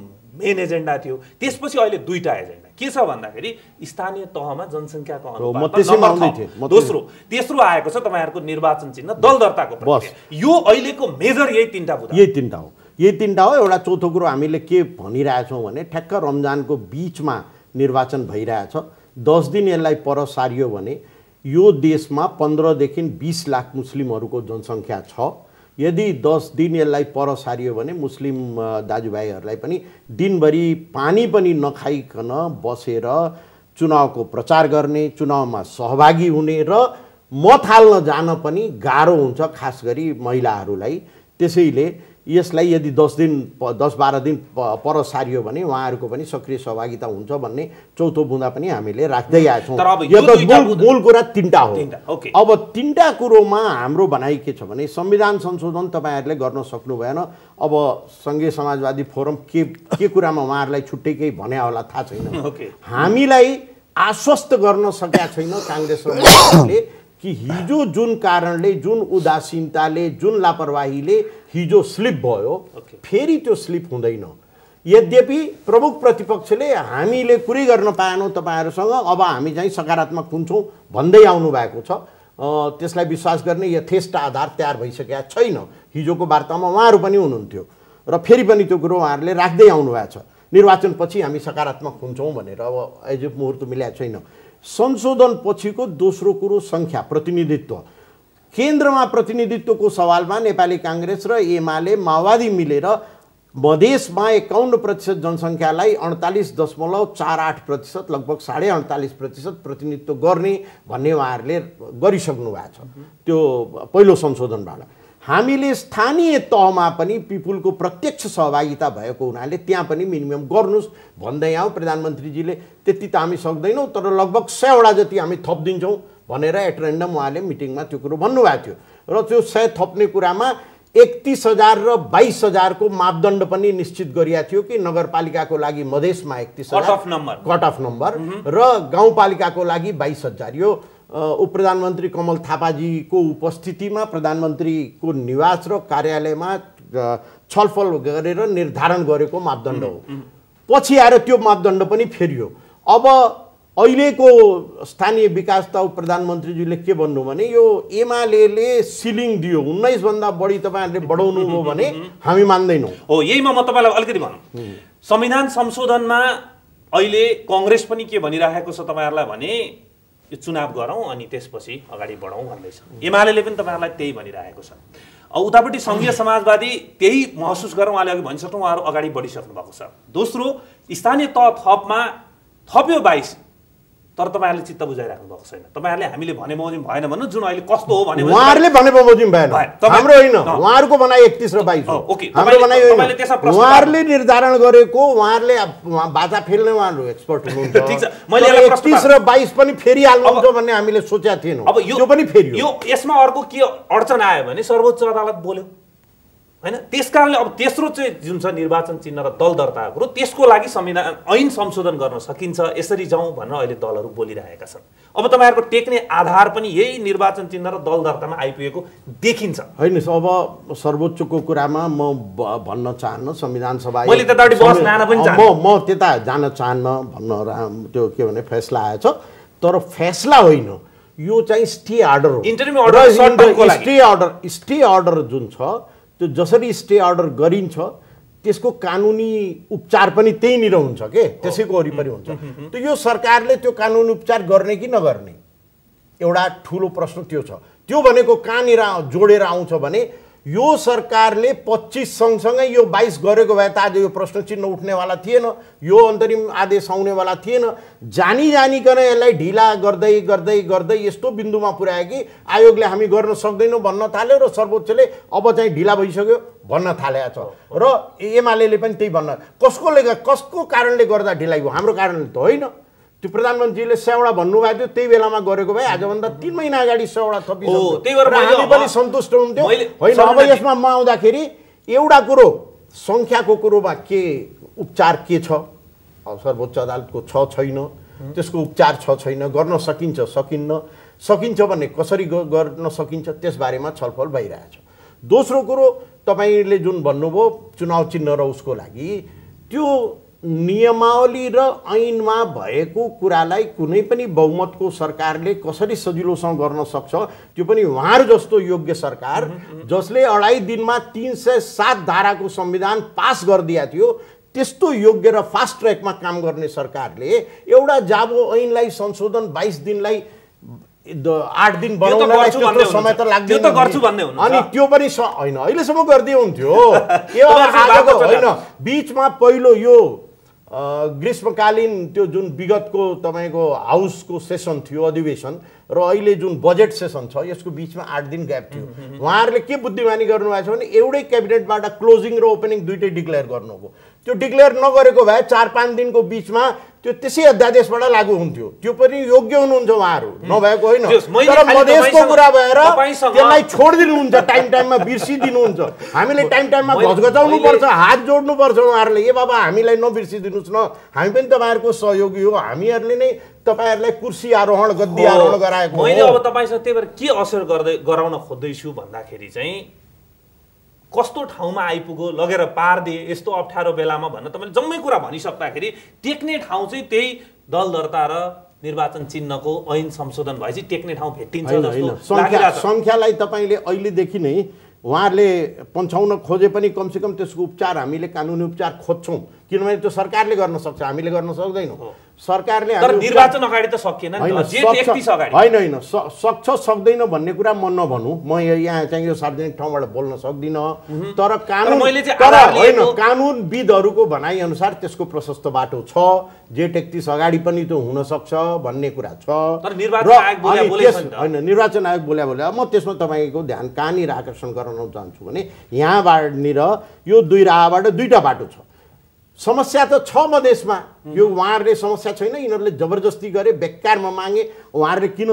मेन एजेन्डा थियो त्यसपछि अहिले दुईटा एजेन्डा के छ भन्दाखेरि स्थानीय तहमा जनसङ्ख्याको दोस्रो तेस्रो आएको छ तपाईँहरूको निर्वाचन चिन्ह दल दर्ताको यो अहिलेको मेजर यही तिनवटा यही तिनवटा हो। यही तिनवटा हो एउटा चौथो कुरो हामीले के भनिरहेछौँ भने ठ्याक्क रमजानको बिचमा निर्वाचन भइरहेछ। दस दिन यसलाई पर सारियो भने यो देशमा पन्ध्रदेखि बिस लाख मुस्लिमहरूको जनसङ्ख्या छ। यदि दस दिन यसलाई पर सारियो भने मुस्लिम दाजुभाइहरूलाई पनि दिनभरि पानी पनि नखाइकन बसेर चुनावको प्रचार गर्ने चुनावमा सहभागी हुने र मत हाल्न जान पनि गाह्रो हुन्छ खास गरी महिलाहरूलाई। त्यसैले यसलाई यदि दस दिन दस बाह्र दिन पर सारियो भने उहाँहरूको पनि सक्रिय सहभागिता हुन्छ भन्ने चौथो बुँदा पनि हामीले राख्दै आएको छौँ तर अब यो त मूल कुरा तिनवटा हो। अब तिनवटा कुरोमा हाम्रो भनाइ के छ भने संविधान संशोधन तपाईँहरूले गर्न सक्नु भएन। अब सङ्घीय समाजवादी फोरम के के कुरामा उहाँहरूलाई छुट्टै केही भने होला थाहा छैन। ओके। हामीलाई आश्वस्त गर्न सकेका छैन काङ्ग्रेस र कि हिजो जुन कारणले जुन उदासीनताले जुन लापरवाहीले हिजो स्लिप भयो ओके। फेरि त्यो स्लिप हुँदैन। यद्यपि प्रमुख प्रतिपक्षले हामीले कुरै गर्न पाएनौँ तपाईँहरूसँग अब हामी चाहिँ सकारात्मक हुन्छौँ भन्दै आउनु भएको छ त्यसलाई विश्वास गर्ने यथेष्ट आधार तयार भइसकेका छैन। हिजोको वार्तामा उहाँहरू पनि हुनुहुन्थ्यो। र फेरि पनि त्यो कुरो उहाँहरूले राख्दै आउनु भएको छ। निर्वाचनपछि हामी सकारात्मक हुन्छौँ भनेर अब अझै मुहुर्त मिलाएको छैन। संशोधन पछिको दोस्रो कुरो सङ्ख्या प्रतिनिधित्व। केन्द्रमा प्रतिनिधित्वको सवालमा नेपाली काङ्ग्रेस र एमाले माओवादी मिलेर मधेसमा एकाउन्न प्रतिशत जनसङ्ख्यालाई अडतालिस दशमलव चार आठ प्रतिशत लगभग साढे अडतालिस प्रतिशत प्रतिनिधित्व गर्ने भन्ने उहाँहरूले गरिसक्नु भएको छ। त्यो पहिलो संशोधनबाट। हामीले स्थानीय तहमा पनि पिपुलको प्रत्यक्ष सहभागिता भएको हुनाले त्यहाँ पनि मिनिमम गर्नुहोस् भन्दै आउँ। प्रधानमन्त्रीजीले त्यति त हामी सक्दैनौँ तर लगभग सयवटा जति हामी थपिदिन्छौँ भनेर एट्रेन्डम उहाँले मिटिङमा त्यो कुरो भन्नुभएको थियो। र त्यो सय थप्ने कुरामा एकतिस हजार र बाइस हजारको मापदण्ड पनि निश्चित गरिएको थियो कि नगरपालिकाको लागि मधेसमा एकतिस number. कट अफ नम्बर र गाउँपालिकाको लागि बाइस हजार। यो उप प्रधानमन्त्री कमल थापाजीको उपस्थितिमा प्रधानमन्त्रीको निवास र कार्यालयमा छलफल गरेर निर्धारण गरेको मापदण्ड हो। पछि आएर त्यो मापदण्ड पनि फेरियो। अब अहिलेको स्थानीय विकास त उप प्रधानमन्त्रीजीले के भन्नु भने यो एमाले सिलिङ दियो। उन्नाइसभन्दा बढी तपाईँहरूले बढाउनु हो भने हामी मान्दैनौँ। हो यहीमा म तपाईँलाई अलिकति भनौँ। संविधान संशोधनमा अहिले कङ्ग्रेस पनि के भनिरहेको छ तपाईँहरूलाई भने यो चुनाव गरौँ अनि त्यसपछि अगाडि बढौँ भन्दैछ। एमाले पनि तपाईँहरूलाई त्यही भनिरहेको छ। उतापट्टि सङ्घीय समाजवादी त्यही महसुस गरौँ उहाँले अघि भनिसक्नु उहाँहरू अगाडि बढिसक्नु भएको छ। दोस्रो स्थानीय तह थपमा थप्यो बाइस तर तपाईँहरूले चित्त बुझाइराख्नु भएको छैन। तपाईँहरूले हामीले भने बमोजिम भएन भन्नु जुन अहिले कस्तो हो भने उहाँहरूले भने बमोजिम भएन। हाम्रो होइन। उहाँहरूको भनाइ एकतिस र बाइस हो। ओके। हाम्रो भनाइ उहाँहरूले निर्धारण गरेको उहाँहरूले बाजा फेल्ने उहाँहरू एक्सपर्ट हुनुहुन्छ। ठिक छ, मैले यसलाई एकतिस र बाइस पनि फेरिहाल्नुहुन्छ भन्ने हामीले सोचेका थिएनौँ। अब यो पनि फेरियो यो यसमा अर्को के अडचन आयो भने सर्वोच्च अदालत बोल्यो। होइन? त्यस कारणले अब तेस्रो चाहिँ जुन छ निर्वाचन चिन्ह र दल दर्ता कुरो त्यसको लागि संविधान ऐन संशोधन गर्न सकिन्छ यसरी जाउँ भनेर अहिले दलहरू बोलिरहेका छन्। अब तपाईँहरूको टेक्ने आधार पनि यही निर्वाचन चिन्ह र दल दर्तामा आइपुगेको देखिन्छ। होइन अब सर्वोच्चको कुरामा म भन्न चाहन्न संविधान सभा मैले त्यतापट्टि बहस लान पनि म म त्यता जान चाहन्न भन्न त्यो के भने फैसला आएछ तर फैसला होइन। यो चाहिँ स्टे अर्डर हो। स्टे अर्डर स्टे अर्डर जुन छ त्यो जसरी स्टे अर्डर गरिन्छ त्यसको कानुनी उपचार पनि त्यहीँनिर हुन्छ के? त्यसैको वरिपरि हुन्छ। त यो सरकारले त्यो कानुनी उपचार गर्ने कि नगर्ने? एउटा ठुलो प्रश्न त्यो छ। त्यो भनेको कहाँनिर जोडेर आउँछ भने यो सरकारले पच्चिस सँगसँगै यो बाइस गरेको भए त आज यो प्रश्न चिन्ह उठ्नेवाला थिएन यो अन्तरिम आदेश आउनेवाला थिएन। जानी जानिकन यसलाई ढिला गर्दै गर्दै गर्दै यस्तो बिन्दुमा पुर्यायो कि आयोगले हामी गर्न सक्दैनौँ भन्न थाल्यो र सर्वोच्चले अब चाहिँ ढिला भइसक्यो भन्न थालेको छ। र एमाले पनि त्यही भन्न कसकोले कसको कारणले गर्दा ढिलाइ भयो? हाम्रो कारणले त होइन। त्यो प्रधानमन्त्रीले सेवडा भन्नुभएको थियो त्यही बेलामा गरेको भए आजभन्दा तिन महिना अगाडि थपिसक्यो। मैले हामी पनि सन्तुष्ट हुन्थ्यो। होइन अब यसमा म आउँदाखेरि एउटा कुरो सङ्ख्याको कुरोमा के उपचार के छ? सर्वोच्च अदालतको छ छैन त्यसको उपचार छ छैन गर्न सकिन्छ सकिन्न सकिन्छ भन्ने कसरी गर्न सकिन्छ? त्यसबारेमा छलफल भइरहेछ। दोस्रो कुरो तपाईँले जुन भन्नुभयो चुनाव चिन्ह र उसको लागि त्यो नियमावली र ऐनमा भएको कुरालाई कुनै पनि बहुमतको सरकारले कसरी सजिलोसँग गर्न सक्छ त्यो पनि उहाँहरू जस्तो योग्य सरकार जसले अढाई दिनमा तिन सय सात धाराको संविधान पास गरिदिएको थियो त्यस्तो योग्य र फास्ट ट्र्याकमा काम गर्ने सरकारले एउटा जाबो ऐनलाई संशोधन बाइस दिनलाई आठ दिन बनाउनलाई त्यत्रो समय त। लाग्दैन। अनि त्यो पनि होइन अहिलेसम्म गरिदिए हुन्थ्यो। बिचमा पहिलो यो ग्रीष्मकालीन त्यो जुन विगतको तपाईँको हाउसको सेसन थियो अधिवेशन र अहिले जुन बजेट सेसन छ यसको बिचमा आठ दिन ग्याप थियो। उहाँहरूले के बुद्धिमानी गर्नुभएको छ भने एउटै क्याबिनेटबाट क्लोजिङ र ओपनिङ दुइटै डिक्लेयर गर्नुभयो। त्यो डिक्लेयर नगरेको भए चार पाँच दिनको बिचमा त्यो त्यसै अध्यादेशबाट लागू हुन्थ्यो। त्यो पनि योग्य हुनुहुन्छ उहाँहरू। नभएको होइन। तर मधेसको कुरा भएर त्यसलाई छोडिदिनुहुन्छ टाइम टाइममा बिर्सिदिनुहुन्छ। हामीले टाइम टाइममा घचघचाउनु पर्छ हात जोड्नु पर्छ उहाँहरूले। ए बाबा हामीलाई नबिर्सिदिनुहोस् न। हामी पनि तपाईँहरूको सहयोगी हो। हामीहरूले नै तपाईँहरूलाई कुर्सी आरोहण गद्दी आरोहण गराएको मैले अब तपाईँसँग त्यही भएर के असर गर्दै गराउन खोज्दैछु भन्दाखेरि चाहिँ कस्तो ठाउँमा आइपुग्यो लगेर पारिदिए यस्तो अप्ठ्यारो बेलामा भन्न तपाईँले जम्मै कुरा भनिसक्दाखेरि टेक्ने ठाउँ चाहिँ त्यही दल दर्ता र निर्वाचन चिन्हको ऐन संशोधन भएपछि टेक्ने ठाउँ भेटिन्छ सङ्ख्यालाई तपाईँले अहिलेदेखि नै उहाँहरूले पन्छाउन खोजे पनि कमसेकम त्यसको उपचार हामीले कानुनी उपचार खोज्छौँ। किनभने त्यो सरकारले गर्न सक्छ हामीले गर्न सक्दैनौँ। सरकारले निर्वाचन अगाडि त सकिएन नि होइन होइन सक्छ सक्दैन भन्ने कुरा म नभनौँ। म यहाँ चाहिँ यो सार्वजनिक ठाउँबाट बोल्न सक्दिनँ। तर कानुन तर होइन कानुनविदहरूको भनाइअनुसार त्यसको प्रशस्त बाटो छ। जेठ एकतिस अगाडि पनि त्यो हुनसक्छ भन्ने कुरा छ। होइन निर्वाचन आयोग बोल्या बोल्या म त्यसमा तपाईँको ध्यान कहाँनिर आकर्षण गराउन चाहन्छु भने यहाँबाटनिर यो दुई राहबाट दुईवटा बाटो छ। समस्या त छ मधेसमा यो उहाँहरूले समस्या छैन यिनीहरूले जबरजस्ती गरे बेकारमा मागे उहाँहरूले किन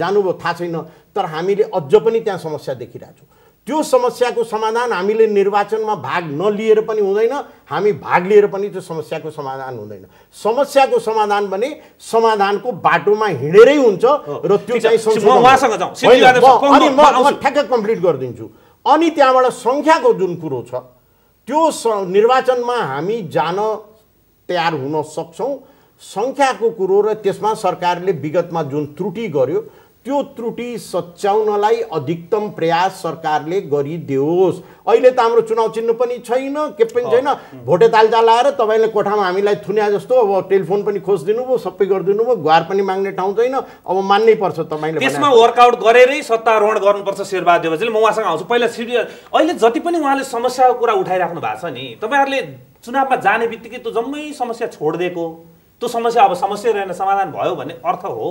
जानुभयो थाहा छैन। तर हामीले अझ पनि त्यहाँ समस्या देखिरहेको छौँ त्यो समस्याको समाधान हामीले निर्वाचनमा भाग नलिएर पनि हुँदैन हामी भाग लिएर पनि त्यो समस्याको समाधान हुँदैन। समस्याको समाधान भने समाधानको बाटोमा हिँडेरै हुन्छ र त्यो। चाहिँ। ठ्याक्क कम्प्लिट गरिदिन्छु। अनि त्यहाँबाट सङ्ख्याको जुन कुरो छ त्यो निर्वाचनमा हामी जान तयार हुन सक्छौँ। सङ्ख्याको कुरो र त्यसमा सरकारले विगतमा जुन त्रुटि गर्यो त्यो त्रुटि सच्याउनलाई अधिकतम प्रयास सरकारले गरिदियोस्। अहिले त हाम्रो चुनाव चिन्ह पनि छैन के पनि छैन। भोटे तालचा लाएर तपाईँले कोठामा हामीलाई थुन्या जस्तो अब टेलिफोन पनि खोजिदिनु भयो सबै गरिदिनु भयो गुहार पनि माग्ने ठाउँ छैन। अब मान्नै पर्छ तपाईँले त्यसमा वर्कआउट गरेरै सत्तारोहण गर्नुपर्छ शेरबहादुर देवजीले। म उहाँसँग आउँछु। पहिला सिडी अहिले जति पनि उहाँले समस्याको कुरा उठाइराख्नु भएको छ नि तपाईँहरूले चुनावमा जाने बित्तिकै त्यो जम्मै समस्या छोडिदिएको। त्यो समस्या अब समस्या रहेन समाधान भयो भन्ने अर्थ हो।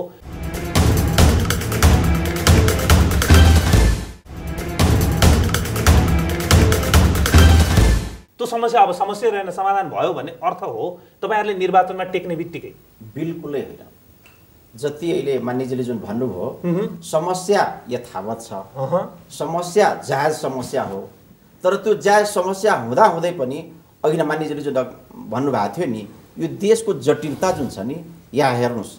त्यो समस्या अब समस्या रहेन समाधान भयो भन्ने अर्थ हो। तपाईँहरूले निर्वाचनमा टेक्ने बित्तिकै। बिल्कुलै होइन। जति अहिले मान्यजीले जुन भन्नुभयो समस्या यथावत छ। समस्या जायज समस्या हो। तर त्यो जायज समस्या हुँदा हुँदै पनि अघि नै मान्यजीले जुन भन्नुभएको थियो नि यो देशको जटिलता जुन छ नि यहाँ हेर्नुहोस्।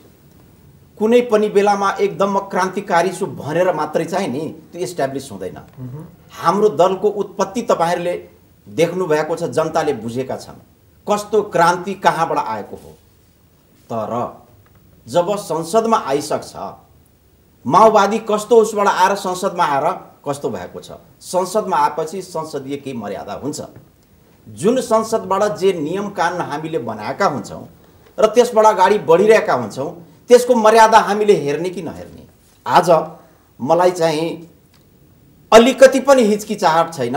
कुनै पनि बेलामा एकदम म क्रान्तिकारी छु भनेर मात्रै चाहिँ नि त्यो इस्ट्याब्लिस हुँदैन। हाम्रो दलको उत्पत्ति तपाईँहरूले देख्नु भएको छ जनताले बुझेका छन्। कस्तो क्रान्ति कहाँबाट आएको हो? तर जब संसदमा आइसक्छ माओवादी कस्तो उसबाट आएर संसदमा आएर कस्तो भएको छ? संसदमा आएपछि संसदीय केही मर्यादा हुन्छ। जुन संसदबाट जे नियम कानुन हामीले बनाएका हुन्छौँ र त्यसबाट अगाडि बढिरहेका हुन्छौँ त्यसको मर्यादा हामीले हेर्ने कि नहेर्ने? आज मलाई चाहिँ अलिकति पनि हिचकिचाहट छैन।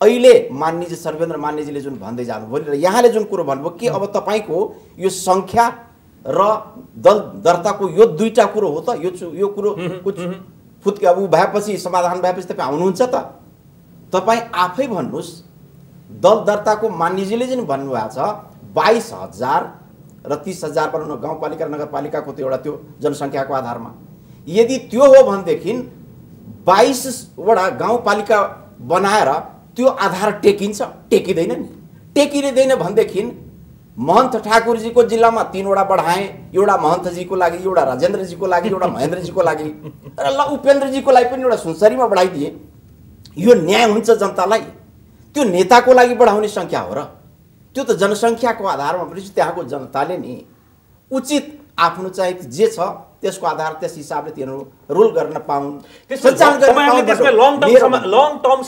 अहिले मान्यजी सर्वेन्द्र मान्यजीले जुन भन्दै जानुभयो र यहाँले जुन कुरो भन्नुभयो कि अब तपाईँको यो सङ्ख्या र दल दर्ताको यो दुईटा कुरो हो त यो यो कुरो कुछ फुत अब भएपछि समाधान भएपछि तपाईँ आउनुहुन्छ त। तपाईँ आफै भन्नुहोस् दल दर्ताको मान्यजीले जुन भन्नुभएको छ बाइस हजार र तिस हजार भनौँ न गाउँपालिका र नगरपालिकाको त्यो एउटा त्यो जनसङ्ख्याको आधारमा। यदि त्यो हो भनेदेखि बाइसवटा गाउँपालिका बनाएर त्यो आधार टेकिन्छ टेकिँदैन नि। टेकिँदैन भनेदेखि महन्त ठाकुरजीको जिल्लामा तिनवटा बढाएँ एउटा महन्तजीको लागि एउटा राजेन्द्रजीको लागि एउटा महेन्द्रजीको लागि। र ल उपेन्द्रजीको लागि पनि एउटा सुनसरीमा बढाइदिए। यो न्याय हुन्छ जनतालाई। त्यो नेताको लागि बढाउने सङ्ख्या हो र। त्यो त जनसङ्ख्याको आधारमा पनि त्यहाँको जनताले नि उचित आफ्नो चाहिँ जे छ त्यसको आधार त्यस हिसाबले तिनीहरू रोल गर्न पाउन्।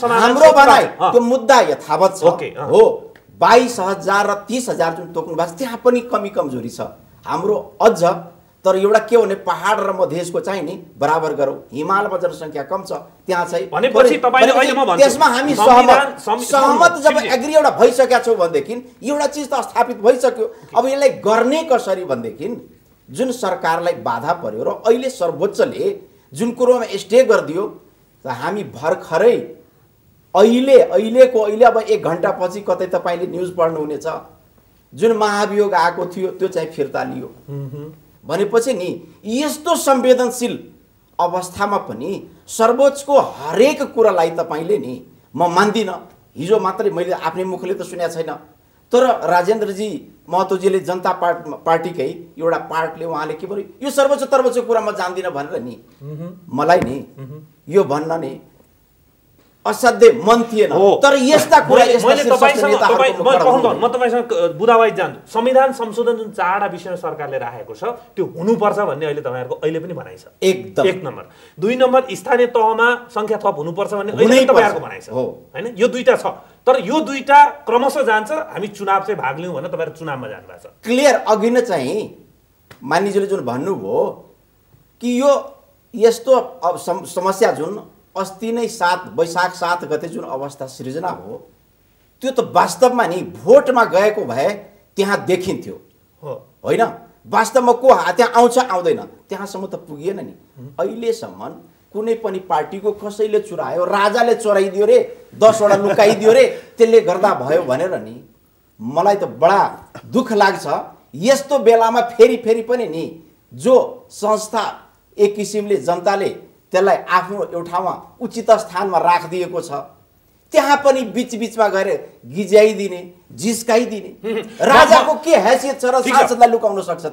हाम्रो भनाइ अँ। त्यो मुद्दा यथावत छ। हो। बाइस हजार र तिस हजार जुन तोक्नु भएको छ त्यहाँ पनि कमी कमजोरी छ। हाम्रो अझ तर एउटा के भने पहाड र मधेसको चाहिँ नि बराबर गरौँ। हिमालमा जनसङ्ख्या कम छ त्यहाँ चाहिँ त्यसमा हामी सहमत सहमत जब। एग्री एउटा भइसकेका छौँ भनेदेखि एउटा चिज त स्थापित भइसक्यो। अब यसलाई गर्ने कसरी भनेदेखि जुन सरकारलाई बाधा पर्यो र अहिले सर्वोच्चले जुन कुरोमा स्टे गरिदियो त हामी भर्खरै अहिले अहिलेको अहिले अब एक घन्टापछि कतै तपाईँले न्युज पढ्नुहुनेछ। जुन महाभियोग आएको थियो त्यो चाहिँ फिर्ता लियो। भनेपछि नि यस्तो संवेदनशील अवस्थामा पनि सर्वोच्चको हरेक कुरालाई तपाईँले नि म मान्दिनँ। हिजो मात्रै मैले आफ्नै मुखले त सुनेको छैन। तर राजेन्द्रजी महतोजीले जनता पार्ट पार्टीकै एउटा पार्टले उहाँले के भन्यो यो सर्वोच्च सर्वोच्च कुरा म जान्दिनँ भनेर नि। मलाई नि यो भन्न नि असाध्यै मन थिएन। तर यस्ता कुरा म तपाईँसँग बुदावाई जान्छु। संविधान संशोधन जुन चारवटा विषय सरकारले राखेको छ त्यो हुनुपर्छ भन्ने अहिले तपाईँहरूको अहिले पनि भनाइ छ। एकदम। एक नम्बर। दुई नम्बर स्थानीय तहमा सङ्ख्या थप हुनुपर्छ भन्ने अहिले तपाईँहरूको। भनाइ छ। हो। होइन? यो दुईटा छ। तर यो दुईटा क्रमशः जान्छ हामी चुनाव चाहिँ भाग लिउँ भनेर तपाईँहरू चुनावमा जानुभएको छ। क्लियर अघि नै चाहिँ मानिसले जुन भन्नुभयो कि यो यस्तो समस्या जुन अस्ति नै सात वैशाख सात गते जुन अवस्था सृजना हो त्यो त वास्तवमा नि भोटमा गएको भए त्यहाँ देखिन्थ्यो। हो। होइन? वास्तवमा को त्यहाँ आउँछ आउँदैन। त्यहाँसम्म त पुगिएन नि। अहिलेसम्म कुनै पनि पार्टीको कसैले चुरायो राजाले चोराइदियो रे दसवटा लुकाइदियो रे त्यसले गर्दा भयो भनेर नि मलाई त बडा दुःख लाग्छ। यस्तो बेलामा फेरि फेरि पनि नि जो संस्था एक किसिमले जनताले त्यसलाई आफ्नो एउटामा उचित स्थानमा राखिदिएको छ। त्यहाँ पनि बिच बिचमा गएर गिज्याइदिने जिस्काइदिने। राजाको के हैसियत छ र। सांसदलाई लुकाउन सक्छ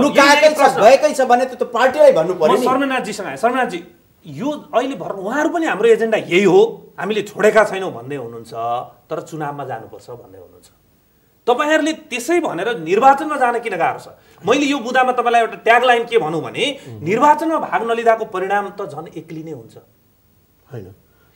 लुकाएकै यही छ भने त्यो पार्टीलाई भन्नु पर्यो शर्मनाथजीसँग। शर्मनाथजी यो अहिले भर उहाँहरू पनि हाम्रो एजेन्डा यही हो। हामीले छोडेका छैनौँ भन्दै हुनुहुन्छ तर चुनावमा जानुपर्छ भन्दै हुनुहुन्छ। तपाईँहरूले त्यसै भनेर निर्वाचनमा जान किन गाह्रो छ? मैले यो बुदामा तपाईँलाई एउटा ट्यागलाइन के भनौँ भने निर्वाचनमा भाग नलिँदाको परिणाम त झन् एक्लै नै हुन्छ। होइन।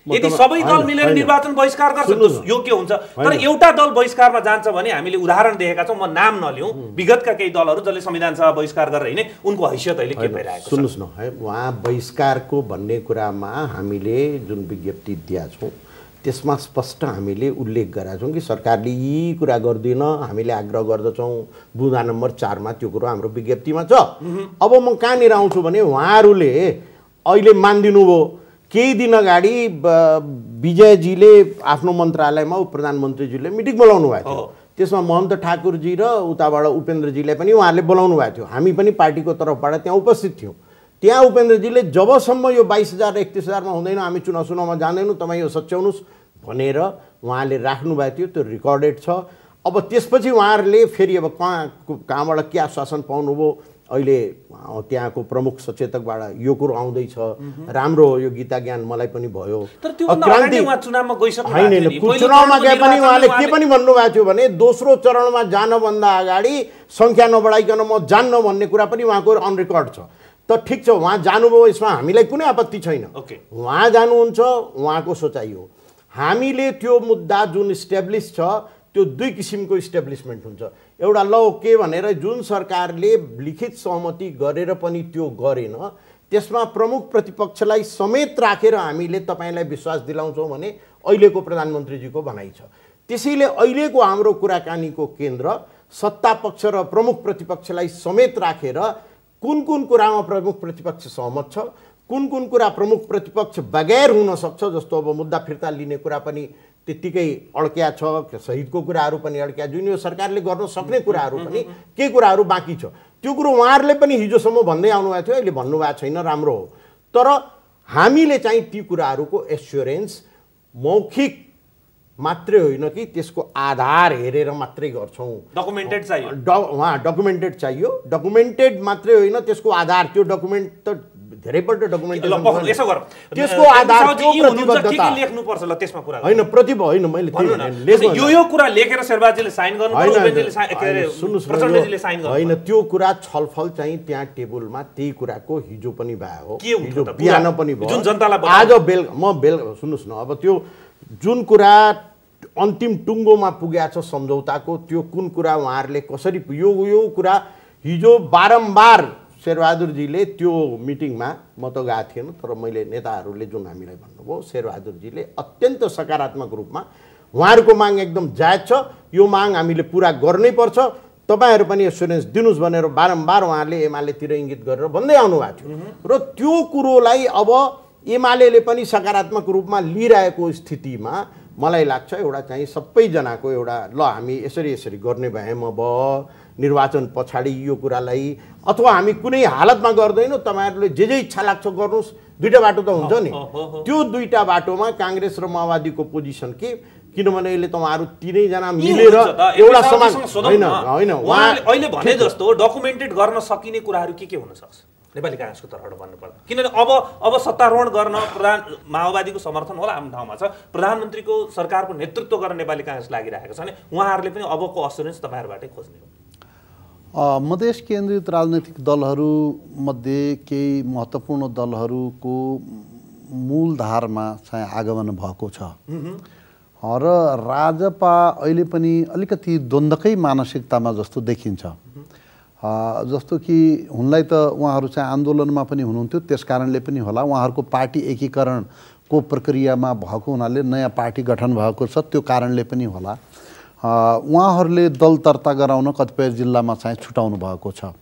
यदि सबै दल मिलेर। निर्वाचन बहिष्कार गर्छ के हुन्छ? तर। एउटा दल बहिष्कारमा जान्छ भने हामीले उदाहरण देखेका छौँ म नाम नलिउँ विगतका केही दलहरू जसले संविधान सभा बहिष्कार गरेर हिँडे उनको हैसियत अहिले के भइरहेको छ? सुन्नुहोस् न है उहाँ बहिष्कारको भन्ने कुरामा हामीले जुन विज्ञप्ति दिएका छौँ त्यसमा स्पष्ट हामीले उल्लेख गरेका छौँ कि सरकारले यी कुरा गर्दैन हामीले आग्रह गर्दछौँ। बुँदा नम्बर चारमा त्यो कुरो हाम्रो विज्ञप्तिमा छ। अब म कहाँनिर आउँछु भने उहाँहरूले अहिले मानिदिनु भयो केही दिन अगाडि विजयजीले आफ्नो मन्त्रालयमा उप प्रधानमन्त्रीजीले मिटिङ बोलाउनु भएको थियो। त्यसमा महन्त ठाकुरजी र उताबाट उपेन्द्रजीलाई पनि उहाँहरूले बोलाउनु भएको थियो। हामी पनि पार्टीको तर्फबाट त्यहाँ उपस्थित थियौँ। त्यहाँ उपेन्द्रजीले जबसम्म यो बाइस हजार एकतिस हजारमा हुँदैन हामी चुनाव चुनावमा जाँदैनौँ तपाईँ यो सच्याउनुहोस् भनेर उहाँले राख्नुभएको थियो त्यो रेकर्डेड छ। अब त्यसपछि उहाँहरूले फेरि अब कहाँ कहाँबाट के आश्वासन पाउनुभयो? अहिले त्यहाँको प्रमुख सचेतकबाट यो कुरो आउँदैछ। राम्रो हो यो गीता ज्ञान मलाई पनि भयो। होइन चुनावमा गए पनि उहाँले के पनि भन्नुभएको थियो भने दोस्रो चरणमा जानुभन्दा अगाडि सङ्ख्या नबढाइकन म जान्न भन्ने कुरा पनि उहाँको अन रेकर्ड छ। त ठिक छ उहाँ जानुभयो यसमा हामीलाई कुनै आपत्ति छैन। ओके। उहाँ जानुहुन्छ उहाँको सोचाइ हो। हामीले त्यो मुद्दा जुन इस्टेब्लिस छ त्यो दुई किसिमको इस्टेब्लिसमेन्ट हुन्छ। एउटा ल के भनेर जुन सरकारले लिखित सहमति गरेर पनि त्यो गरेन त्यसमा प्रमुख प्रतिपक्षलाई समेत राखेर हामीले तपाईँलाई विश्वास दिलाउँछौँ भने अहिलेको प्रधानमन्त्रीजीको भनाइ छ। त्यसैले अहिलेको हाम्रो कुराकानीको केन्द्र सत्ता पक्ष र प्रमुख प्रतिपक्षलाई समेत राखेर कुन कुन कुरामा प्रमुख प्रतिपक्ष सहमत छ? कुन कुन कुरा प्रमुख प्रतिपक्ष बगैर हुन सक्छ? जस्तो अब मुद्दा फिर्ता लिने कुरा पनि त्यत्तिकै अड्क्या छ सहितको कुराहरू पनि अड्क्या जुन यो सरकारले गर्न सक्ने कुराहरू पनि के कुराहरू बाँकी छ? त्यो कुरो उहाँहरूले पनि हिजोसम्म भन्दै आउनुभएको थियो अहिले भन्नुभएको छैन राम्रो हो। तर हामीले चाहिँ ती कुराहरूको एस्योरेन्स मौखिक मात्रै होइन कि त्यसको आधार हेरेर मात्रै गर्छौँ। डकुमेन्टेड चाहियो। ड उहाँ डकुमेन्टेड चाहियो। डकुमेन्टेड मात्रै होइन त्यसको आधार त्यो डकुमेन्ट त धेरैपल्ट डकुमेन्टेसन। यसो गरौँ। त्यसको आधार लेख्नुपर्छ ल त्यसमा कुरा होइन प्रतिभा होइन मैले यो यो कुरा लेखेर शेरबाजीले साइन गर्नु होइन, सुन्नुहोस्। त्यो कुरा छलफल चाहिँ त्यहाँ टेबलमा त्यही कुराको हिजो पनि भयो। के हिजो? बिहान पनि भयो। जुन जनतालाई। आज बेल म बेल सुन्नुहोस् न अब त्यो जुन कुरा अन्तिम टुङ्गोमा पुगेको छ सम्झौताको। त्यो कुन कुरा उहाँहरूले कसरी यो यो कुरा हिजो बारम्बार शेरबहादुरजीले त्यो मिटिङमा म त गएको थिएन तर मैले नेताहरूले जुन हामीलाई भन्नुभयो शेरबहादुरजीले अत्यन्त सकारात्मक रूपमा उहाँहरूको माग एकदम जायज छ। यो माग हामीले पुरा गर्नै पर्छ। तपाईँहरू पनि एसुरेन्स दिनुहोस् भनेर बारम्बार उहाँहरूले एमालेतिर इङ्गित गरेर भन्दै आउनुभएको थियो। र त्यो कुरोलाई अब एमाले पनि सकारात्मक रूपमा लिइरहेको स्थितिमा मलाई लाग्छ एउटा चाहिँ सबैजनाको एउटा ल हामी यसरी यसरी गर्ने भयौँ अब निर्वाचन पछाडि यो कुरालाई अथवा हामी कुनै हालतमा गर्दैनौँ तपाईँहरूले जे जे इच्छा लाग्छ गर्नुहोस् दुइटा बाटो त हुन्छ नि। त्यो दुईटा बाटोमा काङ्ग्रेस र माओवादीको पोजिसन के किनभने अहिले त उहाँहरू तिनैजना मिलेर एउटा समान होइन। होइन अहिले भने। जस्तो डकुमेन्टेड गर्न सकिने कुराहरू के के हुन सक्छ नेपाली काङ्ग्रेसको तर्फबाट भन्नुपर्दा। किनभने अब अब सत्तारोहण गर्न प्रधान माओवादीको समर्थन होला आफ्नो ठाउँमा छ। प्रधानमन्त्रीको सरकारको नेतृत्व गर्न नेपाली काङ्ग्रेस लागिरहेको छ भने उहाँहरूले पनि अबको असुरेन्स तपाईँहरूबाटै खोज्ने हो। मधेस केन्द्रित राजनैतिक दलहरूमध्ये केही महत्त्वपूर्ण दलहरूको मूलधारमा चाहिँ आगमन भएको छ। र राजपा अहिले पनि अलिकति द्वन्द्वकै मानसिकतामा जस्तो देखिन्छ। जस्तो कि उनलाई त उहाँहरू चाहिँ आन्दोलनमा पनि हुनुहुन्थ्यो त्यस कारणले पनि होला। उहाँहरूको पार्टी एकीकरणको प्रक्रियामा भएको हुनाले नयाँ पार्टी गठन भएको छ त्यो कारणले पनि होला। उहाँहरूले दल दर्ता गराउन कतिपय जिल्लामा चाहिँ छुटाउनु भएको छ।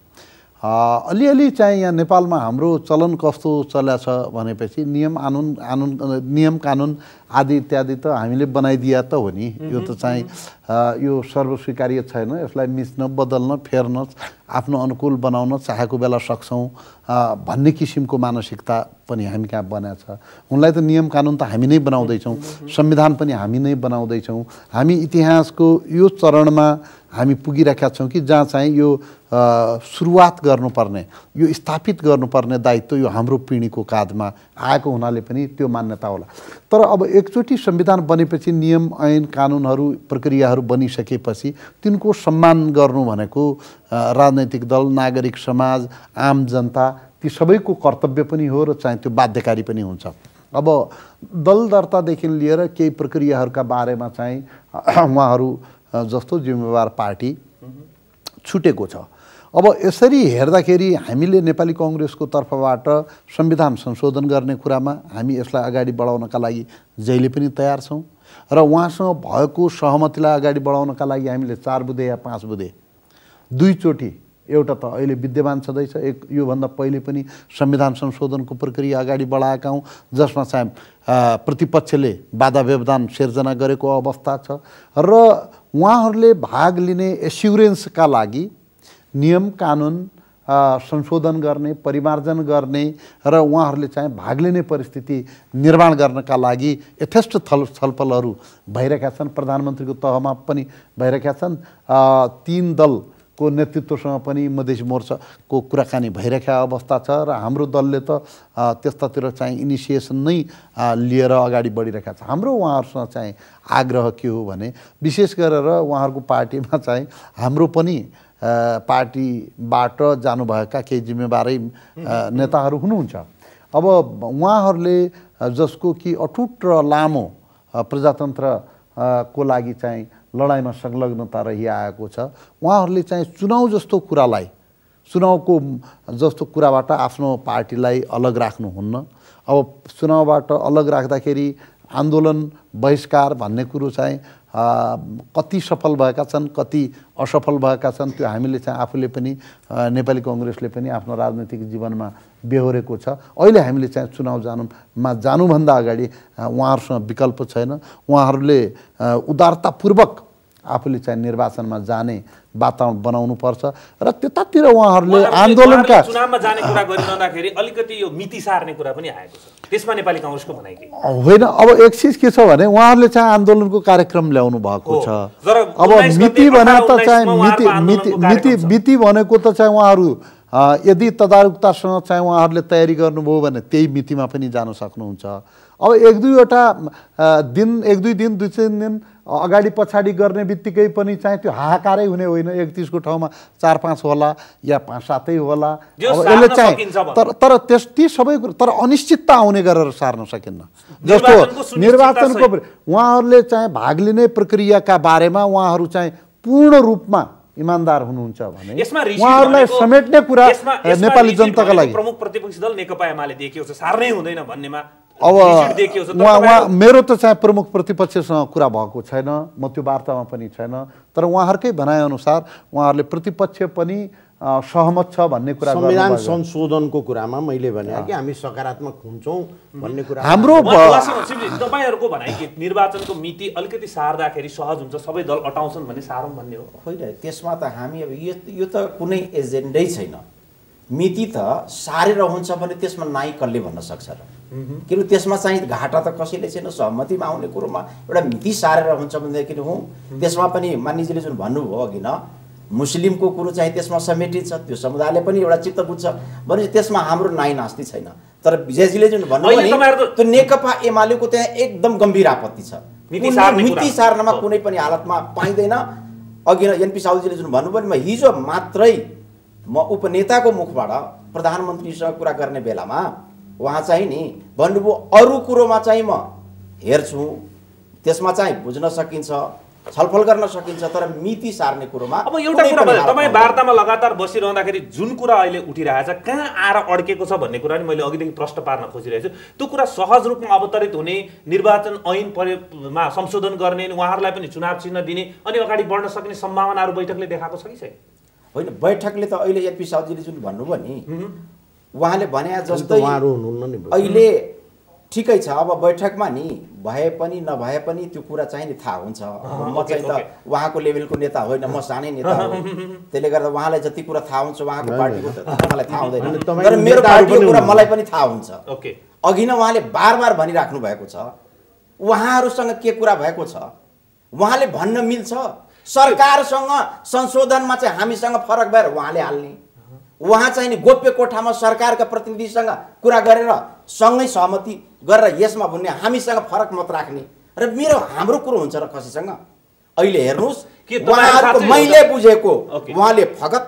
अलिअलि चाहिँ यहाँ नेपालमा हाम्रो चलन कस्तो चल्या छ भनेपछि नियम कानुन कानुन नियम कानुन आदि इत्यादि त हामीले बनाइदिया त हो नि। यो त चाहिँ यो सर्वस्वीकार्य छैन यसलाई मिच्न बदल्न फेर्न आफ्नो अनुकूल बनाउन चाहेको बेला सक्छौँ भन्ने किसिमको मानसिकता पनि हामी कहाँ बनाएको छ। उनलाई त नियम कानुन त हामी नै बनाउँदैछौँ संविधान पनि हामी नै बनाउँदैछौँ। हामी इतिहासको यो चरणमा हामी पुगिरहेका छौँ कि जहाँ चाहिँ यो सुरुवात गर्नुपर्ने यो स्थापित गर्नुपर्ने दायित्व यो हाम्रो पिँढीको काँधमा आएको हुनाले पनि त्यो मान्यता होला। तर अब एकचोटि संविधान बनेपछि नियम ऐन कानुनहरू प्रक्रियाहरू बनिसकेपछि तिनको सम्मान गर्नु भनेको राजनैतिक दल नागरिक समाज आम जनता ती सबैको कर्तव्य पनि हो र चाहिँ त्यो बाध्यकारी पनि हुन्छ। अब दल दर्तादेखि लिएर केही प्रक्रियाहरूका बारेमा चाहिँ उहाँहरू जस्तो जिम्मेवार पार्टी छुटेको छ। अब यसरी हेर्दाखेरि हामीले नेपाली कङ्ग्रेसको तर्फबाट संविधान संशोधन गर्ने कुरामा हामी यसलाई अगाडि बढाउनका लागि जहिले पनि तयार छौँ र उहाँसँग भएको सहमतिलाई अगाडि बढाउनका लागि हामीले चार बुधे या पाँच बुधे दुईचोटि एउटा त अहिले विद्यमान छँदैछ एक योभन्दा पहिले पनि संविधान संशोधनको प्रक्रिया अगाडि बढाएका हौँ जसमा चाहिँ प्रतिपक्षले बाधा व्यवधान सिर्जना गरेको अवस्था छ र उहाँहरूले भाग लिने एस्युरेन्सका लागि नियम कानुन संशोधन गर्ने परिमार्जन गर्ने र उहाँहरूले चाहिँ भाग लिने परिस्थिति निर्माण गर्नका लागि यथेष्ट थल छलफलहरू भइरहेका छन्। प्रधानमन्त्रीको तहमा पनि भइरहेका छन्। तिन दलको नेतृत्वसँग पनि मधेस मोर्चाको कुराकानी भइरहेका अवस्था छ र हाम्रो दलले त त्यस्तातिर चाहिँ इनिसिएसन नै लिएर अगाडि बढिरहेका छ। हाम्रो उहाँहरूसँग चाहिँ आग्रह के हो भने विशेष गरेर उहाँहरूको पार्टीमा चाहिँ हाम्रो पनि पार्टीबाट जानुभएका केही जिम्मेवारै नेताहरू हुनुहुन्छ। अब उहाँहरूले जसको कि अटुट र लामो प्रजातन्त्र को लागि चाहिँ लडाइँमा संलग्नता रहिआएको छ उहाँहरूले चाहिँ चुनाव जस्तो कुरालाई चुनावको जस्तो कुराबाट आफ्नो पार्टीलाई अलग राख्नुहुन्न। अब चुनावबाट अलग राख्दाखेरि आन्दोलन बहिष्कार भन्ने कुरो चाहिँ कति सफल भएका छन् कति असफल भएका छन् त्यो हामीले चाहिँ आफूले पनि नेपाली कङ्ग्रेसले पनि आफ्नो राजनैतिक जीवनमा बेहोरेको छ। अहिले हामीले चाहिँ चुनाव जानुमा जानुभन्दा अगाडि उहाँहरूसँग विकल्प छैन। उहाँहरूले उदारतापूर्वक आफूले चाहिँ निर्वाचनमा जाने वातावरण बनाउनु पर्छ र त्यतातिर उहाँहरूले आन्दोलनका चुनावमा जाने कुरा गरिरहँदाखेरि अलिकति यो मिति सार्ने कुरा पनि आएको छ। त्यसमा नेपाली काङ्ग्रेसको भनाइ के? होइन अब एक चिज के छ भने उहाँहरूले चाहिँ आन्दोलनको कार्यक्रम ल्याउनु भएको। छ। अब 19 मिति भने त 18 चाहिँ मिति मिति मिति भनेको त चाहिँ उहाँहरू यदि तदारुकतासँग चाहिँ उहाँहरूले तयारी गर्नुभयो भने त्यही मितिमा पनि जान सक्नुहुन्छ। अब एक दुईवटा दिन एक दुई दिन दुई तिन दिन अगाडि पछाडि गर्ने बित्तिकै पनि चाहिँ त्यो हाहाकारै हुने होइन। एकतिसको ठाउँमा चार पाँच होला या पाँच सातै होला। अब यसले चाहिँ। तर तर त्यस ती सबै कुरो तर अनिश्चितता आउने गरेर सार्न सकिन्न। जस्तो निर्वाचनको उहाँहरूले चाहिँ भाग लिने प्रक्रियाका बारेमा उहाँहरू चाहिँ पूर्ण रूपमा इमान्दार हुनुहुन्छ भने उहाँहरूलाई समेट्ने कुरा नेपाली जनताका लागि। प्रमुख प्रतिपक्षी दल नेकपा एमाले देखिएको छ। सार्नै हुँदैन भन्नेमा अब उहाँ उहाँ मेरो त चाहिँ प्रमुख प्रतिपक्षसँग कुरा भएको छैन। म त्यो वार्तामा पनि छैन। तर उहाँहरूकै भनाइअनुसार उहाँहरूले प्रतिपक्ष पनि सहमत छ भन्ने कुरा संविधान। संशोधनको कुरामा मैले भने कि हामी सकारात्मक हुन्छौँ भन्ने कुरा हाम्रो तपाईँहरूको भनाइ के? निर्वाचनको मिति अलिकति सार्दाखेरि सहज हुन्छ सबै दल अटाउँछन् भन्ने सारौँ भन्ने हो। होइन त्यसमा त हामी अब यो यो त कुनै एजेन्डै छैन। मिति त सारेर हुन्छ भने त्यसमा नाइ कसले भन्न सक्छ र। किन त्यसमा चाहिँ घाटा त कसैले छैन सहमतिमा आउने कुरोमा एउटा मिति सारेर हुन्छ भनेदेखि हुँ। त्यसमा पनि मानिसले जुन भन्नुभयो अघि न मुस्लिमको कुरो चाहिँ त्यसमा समेटिन्छ त्यो समुदायले पनि एउटा चित्त बुझ्छ। भनेपछि त्यसमा हाम्रो नाइ नास्ति छैन। तर विजयजीले जुन भन्नुभयो त्यो नेकपा एमालेको त्यहाँ एकदम गम्भीर आपत्ति छ। मिति। सार्नमा। कुनै पनि हालतमा पाइँदैन। अघि एनपी साउजीले जुन भन्नुभयो नि म हिजो मात्रै म उपनेताको मुखबाट प्रधानमन्त्रीसँग कुरा गर्ने बेलामा उहाँ चाहिँ नि भन्नुभयो अरू कुरोमा चाहिँ म हेर्छु। त्यसमा चाहिँ बुझ्न सकिन्छ। छलफल गर्न सकिन्छ तर मिति सार्ने कुरोमा अब एउटा कुरा तपाईँ। वार्तामा लगातार बसिरहँदाखेरि जुन कुरा अहिले उठिरहेछ कहाँ आएर अड्केको छ भन्ने कुरा नि मैले अघिदेखि प्रश्न पार्न खोजिरहेको छु। त्यो कुरा सहज रूपमा अवतरित हुने निर्वाचन ऐन परेमा संशोधन गर्ने उहाँहरूलाई पनि चुनाव चिन्ह दिने अनि अगाडि बढ्न सक्ने सम्भावनाहरू बैठकले देखाएको छ कि छैन? होइन बैठकले त अहिले एनपी साउजीले जुन भन्नुभयो नि उहाँले भने जस्तै अहिले ठिकै छ अब बैठकमा नि भए पनि नभए पनि त्यो कुरा चाहिँ नि थाहा हुन्छ। म चाहिँ त उहाँको लेभलको नेता होइन म सानै नेता हो। त्यसले गर्दा उहाँलाई जति कुरा थाहा हुन्छ उहाँको पार्टीको त मलाई थाहा हुँदैन। तर मेरो पार्टीको कुरा। मलाई पनि थाहा हुन्छ। अघि नै उहाँले बार बार भनिराख्नु भएको छ उहाँहरूसँग के कुरा भएको छ उहाँले भन्न मिल्छ। सरकारसँग संशोधनमा चाहिँ हामीसँग फरक भएर उहाँले हाल्ने। उहाँ चाहिँ नि गोप्य कोठामा सरकारका प्रतिनिधिसँग कुरा गरेर सँगै सहमति गरेर यसमा भन्ने हामीसँग फरक मत राख्ने र मेरो हाम्रो कुरो हुन्छ र कसैसँग अहिले हेर्नुहोस् के उहाँहरूको मैले? बुझेको। उहाँले फगत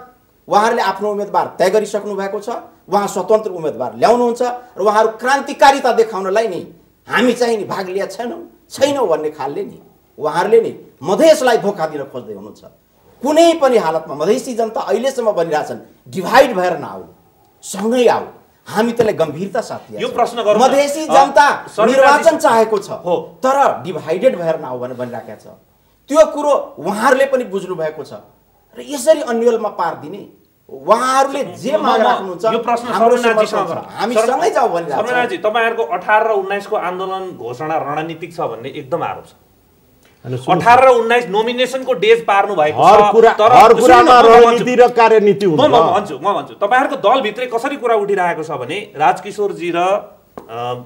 उहाँहरूले आफ्नो उम्मेदवार तय गरिसक्नु भएको छ उहाँ स्वतन्त्र उम्मेदवार ल्याउनुहुन्छ र उहाँहरू क्रान्तिकारिता देखाउनलाई नि हामी चाहिँ नि भाग लिएका छैनौँ छैनौँ भन्ने खालले नि उहाँहरूले नि मधेसलाई धोका दिन खोज्दै हुनुहुन्छ कुनै पनि हालतमा मधेसी जनता अहिलेसम्म भनिरहेछन् डिभाइड भएर नआऊ सँगै आऊ हामी त्यसलाई गम्भीरता साथ यो। प्रश्न गरौँ। मधेसी जनता निर्वाचन चाहेको छ हो। तर डिभाइडेड भएर नआऊ भनेर भनिरहेका छ त्यो कुरो उहाँहरूले पनि बुझ्नु भएको छ र यसरी अन्यलमा पार दिने उहाँहरूले जे माग राख्नुहुन्छ यो प्रश्न। हामी सँगै जाउँ। शर्मिलाजी तपाईँहरूको अठार र उन्नाइसको आन्दोलन घोषणा रणनीतिक छ भन्ने एकदम आरोप छ। अठार र उन्नाइस नोमिनेसनको डेज पार्नु भएको म भन्छु। रणनीति र कार्यनीति म भन्छु म भन्छु। तपाईँहरूको दलभित्रै कसरी कुरा उठिरहेको छ भने राजकिशोरजी र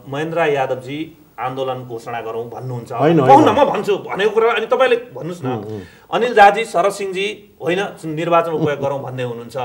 महेन्द्र यादवजी आन्दोलन घोषणा गरौँ भन्नुहुन्छ। न म भन्छु। भनेको कुरा अनि तपाईँले भन्नुहोस् न। अनिल झाजी शरद सिंहजी होइन निर्वाचन उपयोग गरौँ भन्दै हुनुहुन्छ।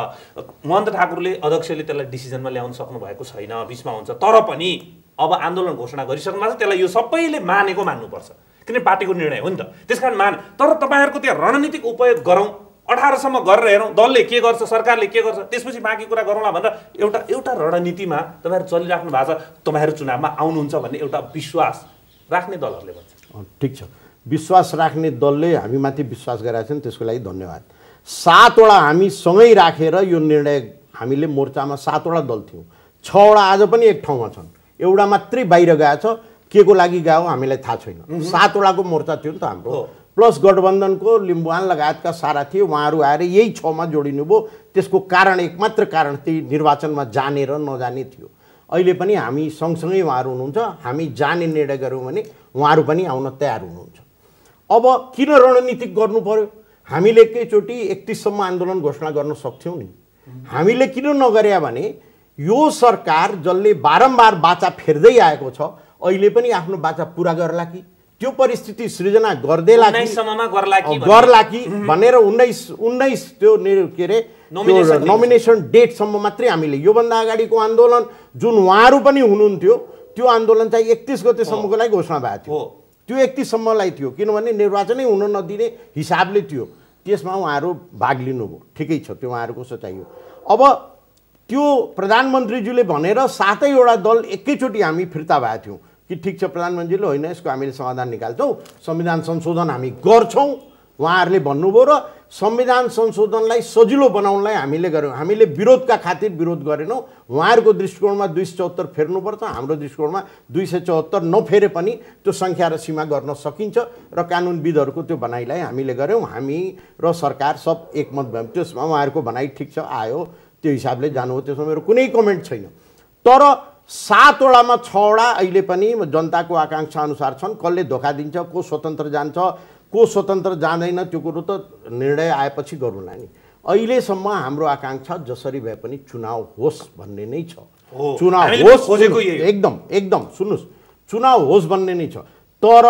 महन्त ठाकुरले अध्यक्षले त्यसलाई डिसिजनमा ल्याउन सक्नु भएको छैन बिचमा हुन्छ। तर पनि अब आन्दोलन घोषणा गरिसक्नु भएको छ त्यसलाई यो सबैले मानेको मान्नुपर्छ। किन पार्टीको निर्णय हो नि त। त्यस कारण मान तर तपाईँहरूको त्यहाँ रणनीतिक उपयोग गरौँ अठारसम्म गरेर हेरौँ दलले के गर्छ सरकारले के गर्छ त्यसपछि बाँकी कुरा गरौँला भनेर एउटा एउटा रणनीतिमा तपाईँहरू चलिराख्नु भएको छ तपाईँहरू चुनावमा आउनुहुन्छ भन्ने एउटा विश्वास राख्ने दलहरूले भन्छ। ठिक छ। विश्वास राख्ने दलले हामीमाथि विश्वास गरेका छन् त्यसको लागि धन्यवाद। सातवटा हामी सँगै राखेर यो निर्णय हामीले मोर्चामा सातवटा दल थियौँ। छवटा आज पनि एक ठाउँमा छन्। एउटा मात्रै बाहिर गएको छ के को लागि गयो हामीलाई थाहा छैन। सातवटाको मोर्चा थियो नि त हाम्रो। प्लस गठबन्धनको लिम्बुवान लगायतका सारा थिए उहाँहरू आएर यही छमा जोडिनु भयो त्यसको कारण एकमात्र कारण त्यही निर्वाचनमा जाने र नजाने थियो। अहिले पनि हामी सँगसँगै उहाँहरू हुनुहुन्छ। हामी जाने निर्णय गऱ्यौँ भने उहाँहरू पनि आउन तयार हुनुहुन्छ। अब किन रणनीतिक गर्नु पर्यो? हामीले एकैचोटि एकतिससम्म आन्दोलन घोषणा गर्न सक्थ्यौँ नि। हामीले किन नगर्या भने यो सरकार जसले बारम्बार बाचा फेर्दै आएको छ अहिले पनि आफ्नो बाचा पुरा गर्ला कि? त्यो परिस्थिति सृजना गर्दैला गर्ला कि भनेर। उन्नाइस उन्नाइस त्यो के अरे नोमिनेसन डेटसम्म मात्रै हामीले योभन्दा अगाडिको आन्दोलन जुन उहाँहरू पनि हुनुहुन्थ्यो त्यो आन्दोलन चाहिँ एकतिस गतेसम्मको लागि घोषणा भएको थियो। त्यो एकतिससम्मलाई थियो किनभने निर्वाचनै हुन नदिने हिसाबले थियो। त्यसमा उहाँहरू भाग लिनुभयो। ठिकै छ त्यो उहाँहरूको सोचाइ हो। अब त्यो प्रधानमन्त्रीज्यूले भनेर सातैवटा दल एकैचोटि हामी फिर्ता भएका थियौँ। कि ठिक छ प्रधानमन्त्रीले होइन यसको हामीले समाधान निकाल्छौँ। संविधान संशोधन हामी गर्छौँ। उहाँहरूले भन्नुभयो र संविधान संशोधनलाई सजिलो बनाउनलाई हामीले गऱ्यौँ हामीले विरोधका खातिर विरोध गरेनौँ। उहाँहरूको दृष्टिकोणमा दुई सय चौहत्तर फेर्नुपर्छ हाम्रो दृष्टिकोणमा दुई सय चौहत्तर नफेरे पनि त्यो सङ्ख्या र सीमा गर्न सकिन्छ र कानुनविदहरूको त्यो भनाइलाई हामीले गऱ्यौँ हामी र सरकार सब एकमत भयौँ। त्यसमा उहाँहरूको भनाइ ठिक छ आयो। त्यो हिसाबले जानु हो त्यसमा मेरो कुनै कमेन्ट छैन। तर सातवटामा छवटा अहिले पनि जनताको आकाङ्क्षा अनुसार छन्। कसले धोका दिन्छ को स्वतन्त्र जान्छ को स्वतन्त्र जाँदैन त्यो कुरो त निर्णय आएपछि गरौँला नि अहिलेसम्म हाम्रो आकाङ्क्षा जसरी भए पनि चुनाव होस् भन्ने नै छ। चुनाव होस्। एकदम एकदम सुन्नुहोस्। चुनाव होस् भन्ने नै छ। तर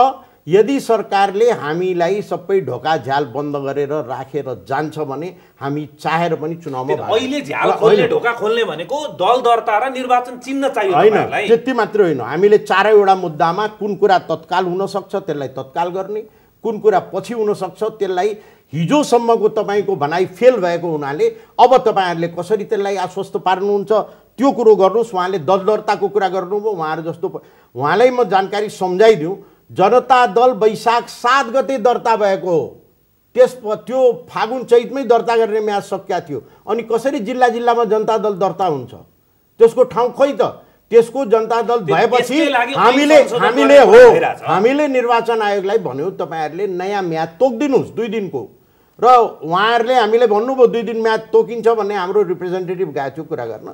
यदि सरकारले हामीलाई सबै ढोका झ्याल बन्द गरेर राखेर जान्छ भने हामी चाहेर पनि चुनावमा अहिले झ्याल र खोल्ने। ढोका खोल्ने भनेको दल दर्ता र निर्वाचन चिन्ह चाहियो होइन। त्यति मात्रै होइन हामीले चारैवटा मुद्दामा कुन कुरा तत्काल हुनसक्छ त्यसलाई तत्काल गर्ने कुन कुरा पछि हुनसक्छ त्यसलाई हिजोसम्मको तपाईँको भनाइ फेल भएको हुनाले अब तपाईँहरूले कसरी त्यसलाई आश्वस्त पार्नुहुन्छ त्यो कुरो गर्नुहोस् उहाँले दल दर्ताको कुरा गर्नुभयो उहाँहरू जस्तो उहाँलाई म जानकारी सम्झाइदिउँ जनता दल वैशाख सात गते दर्ता भएको हो। त्यस त्यो फागुन चैतमै दर्ता गर्ने म्याच सकिया थियो। अनि कसरी जिल्ला जिल्लामा जनता दल दर्ता हुन्छ? त्यसको ठाउँ खोइ त? त्यसको जनता दल भएपछि हामीले हामीले हो। हामीले निर्वाचन आयोगलाई भन्यौँ तपाईँहरूले नयाँ म्याद तोकिदिनुहोस् दुई दिनको। र उहाँहरूले हामीले भन्नुभयो दुई दिन म्याद तोकिन्छ भन्ने हाम्रो रिप्रेजेन्टेटिभ गएको थियो कुरा गर्न।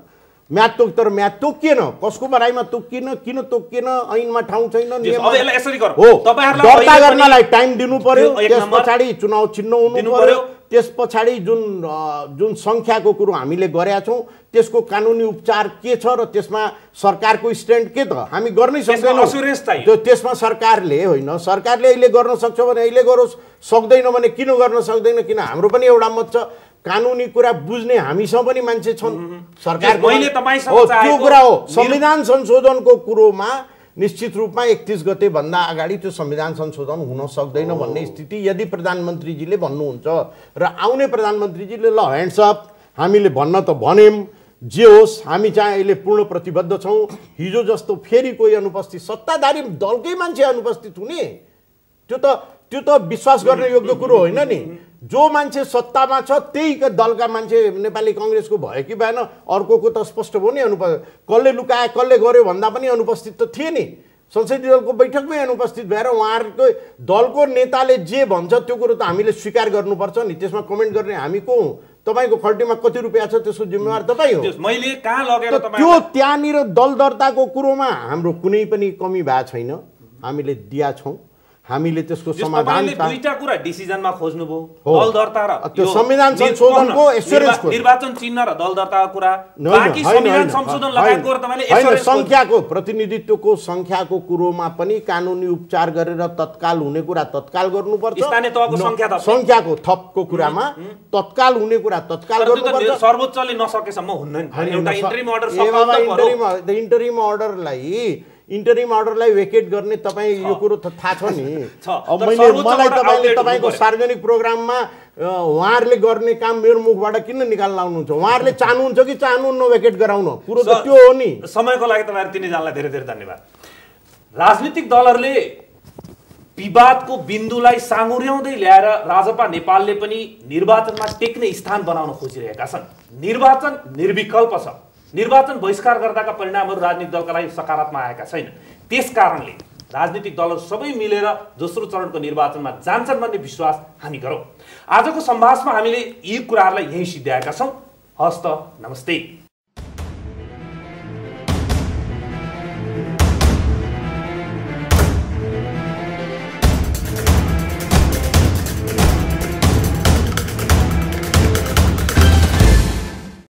म्याद तोक तर म्याद तोकिएन कसको भराइमा तोकिएन किन तोकिएन ऐनमा ठाउँ छैन। हो दर्ता गर्नलाई टाइम दिनु पर्यो त्यस पछाडि चुनाव चिन्ह हुनु पर्यो। त्यस पछाडि जुन जुन सङ्ख्याको कुरो हामीले गरेका छौँ त्यसको कानुनी उपचार के छ र त्यसमा सरकारको स्ट्यान्ड के त हामी गर्नै सक्दैनौँ त्यसमा सरकारले होइन सरकारले अहिले गर्न सक्छ भने अहिले गरोस् सक्दैन भने किन गर्न सक्दैन किन हाम्रो पनि एउटा मत छ कानुनी कुरा बुझ्ने हामीसँग पनि मान्छे छन्। सरकार त्यो कुरा हो। संविधान संशोधनको कुरोमा निश्चित रूपमा एकतिस गते भन्दा अगाडि त्यो संविधान संशोधन हुन सक्दैन भन्ने स्थिति यदि प्रधानमन्त्रीजीले भन्नुहुन्छ र आउने प्रधानमन्त्रीजीले ल ह्यान्ड्सअप हामीले भन्न त भन्यौँ जे होस् हामी चाहिँ अहिले पूर्ण प्रतिबद्ध छौँ। हिजो जस्तो फेरि कोही अनुपस्थित सत्ताधारी दलकै मान्छे अनुपस्थित हुने त्यो त त्यो त विश्वास गर्ने योग्य कुरो होइन नि। जो मान्छे सत्तामा छ त्यही दलका मान्छे नेपाली कङ्ग्रेसको भयो कि भएन अर्कोको त स्पष्ट भयो नि अनुप कसले लुकाए कसले गर्यो भन्दा पनि अनुपस्थित त थिए नि। संसदीय दलको बैठकमै अनुपस्थित भएर उहाँहरूको दलको नेताले जे भन्छ त्यो कुरो त हामीले स्वीकार गर्नुपर्छ नि। त्यसमा कमेन्ट गर्ने हामी को हौँ? तपाईँको खल्टीमा कति रुपियाँ छ त्यसको जिम्मेवार तपाईँ हो। त्यो मैले कहाँ लगेर त्यो त्यहाँनिर दल दर्ताको कुरोमा हाम्रो कुनै पनि कमी भएको छैन। हामीले दिया छौँ। हामीले त्यसको समाधान दुईटा कुरा डिसिजनमा खोज्नुभयो। दल दर्ता र त्यो संविधान संशोधनको खोज्नु। निर्वाचन चिन्ह र दल दर्ताको कुरा बाँकी संविधान संशोधन लगायत गरेर तपाईँले खोज्नु। सङ्ख्याको प्रतिनिधित्वको सङ्ख्याको कुरोमा पनि कानुनी उपचार गरेर तत्काल हुने कुरा तत्काल गर्नुपर्छ स्थानीय तहको थप्ने। सङ्ख्याको थपको कुरामा तत्काल हुने कुरा तत्काल गर्नुपर्छ सर्वोच्चले नसकेसम्म हुन्न नि होइन, एउटा इन्टरिम अर्डर इन्टरिम अर्डरलाई इन्टरिम अर्डरलाई वेकेट गर्ने तपाईँ यो कुरो त थाहा छ नि। मैले मलाई तपाईँले तपाईँको। सार्वजनिक प्रोग्राममा उहाँहरूले गर्ने काम मेरो मुखबाट किन निकाल्न आउनुहुन्छ उहाँहरूले चाहनुहुन्छ कि चाहनुहुन्न वेकेट गराउन? कुरो त त्यो हो नि। समयको लागि तपाईँहरू तिनैजनालाई धेरै धेरै धन्यवाद। राजनीतिक दलहरूले विवादको बिन्दुलाई साँगुर्याउँदै ल्याएर राजपा नेपालले पनि निर्वाचनमा टेक्ने स्थान बनाउन खोजिरहेका छन्। निर्वाचन निर्विकल्प छ। निर्वाचन बहिष्कार गर्दाका परिणामहरू राजनीतिक दलका लागि सकारात्मक आएका छैन त्यस कारणले राजनीतिक दलहरू सबै मिलेर दोस्रो चरणको निर्वाचनमा जान्छन् भन्ने विश्वास हामी गरौँ। आजको सम्भाषमा हामीले यी कुराहरूलाई यहीँ सिद्ध्याएका छौँ। हस्त नमस्ते।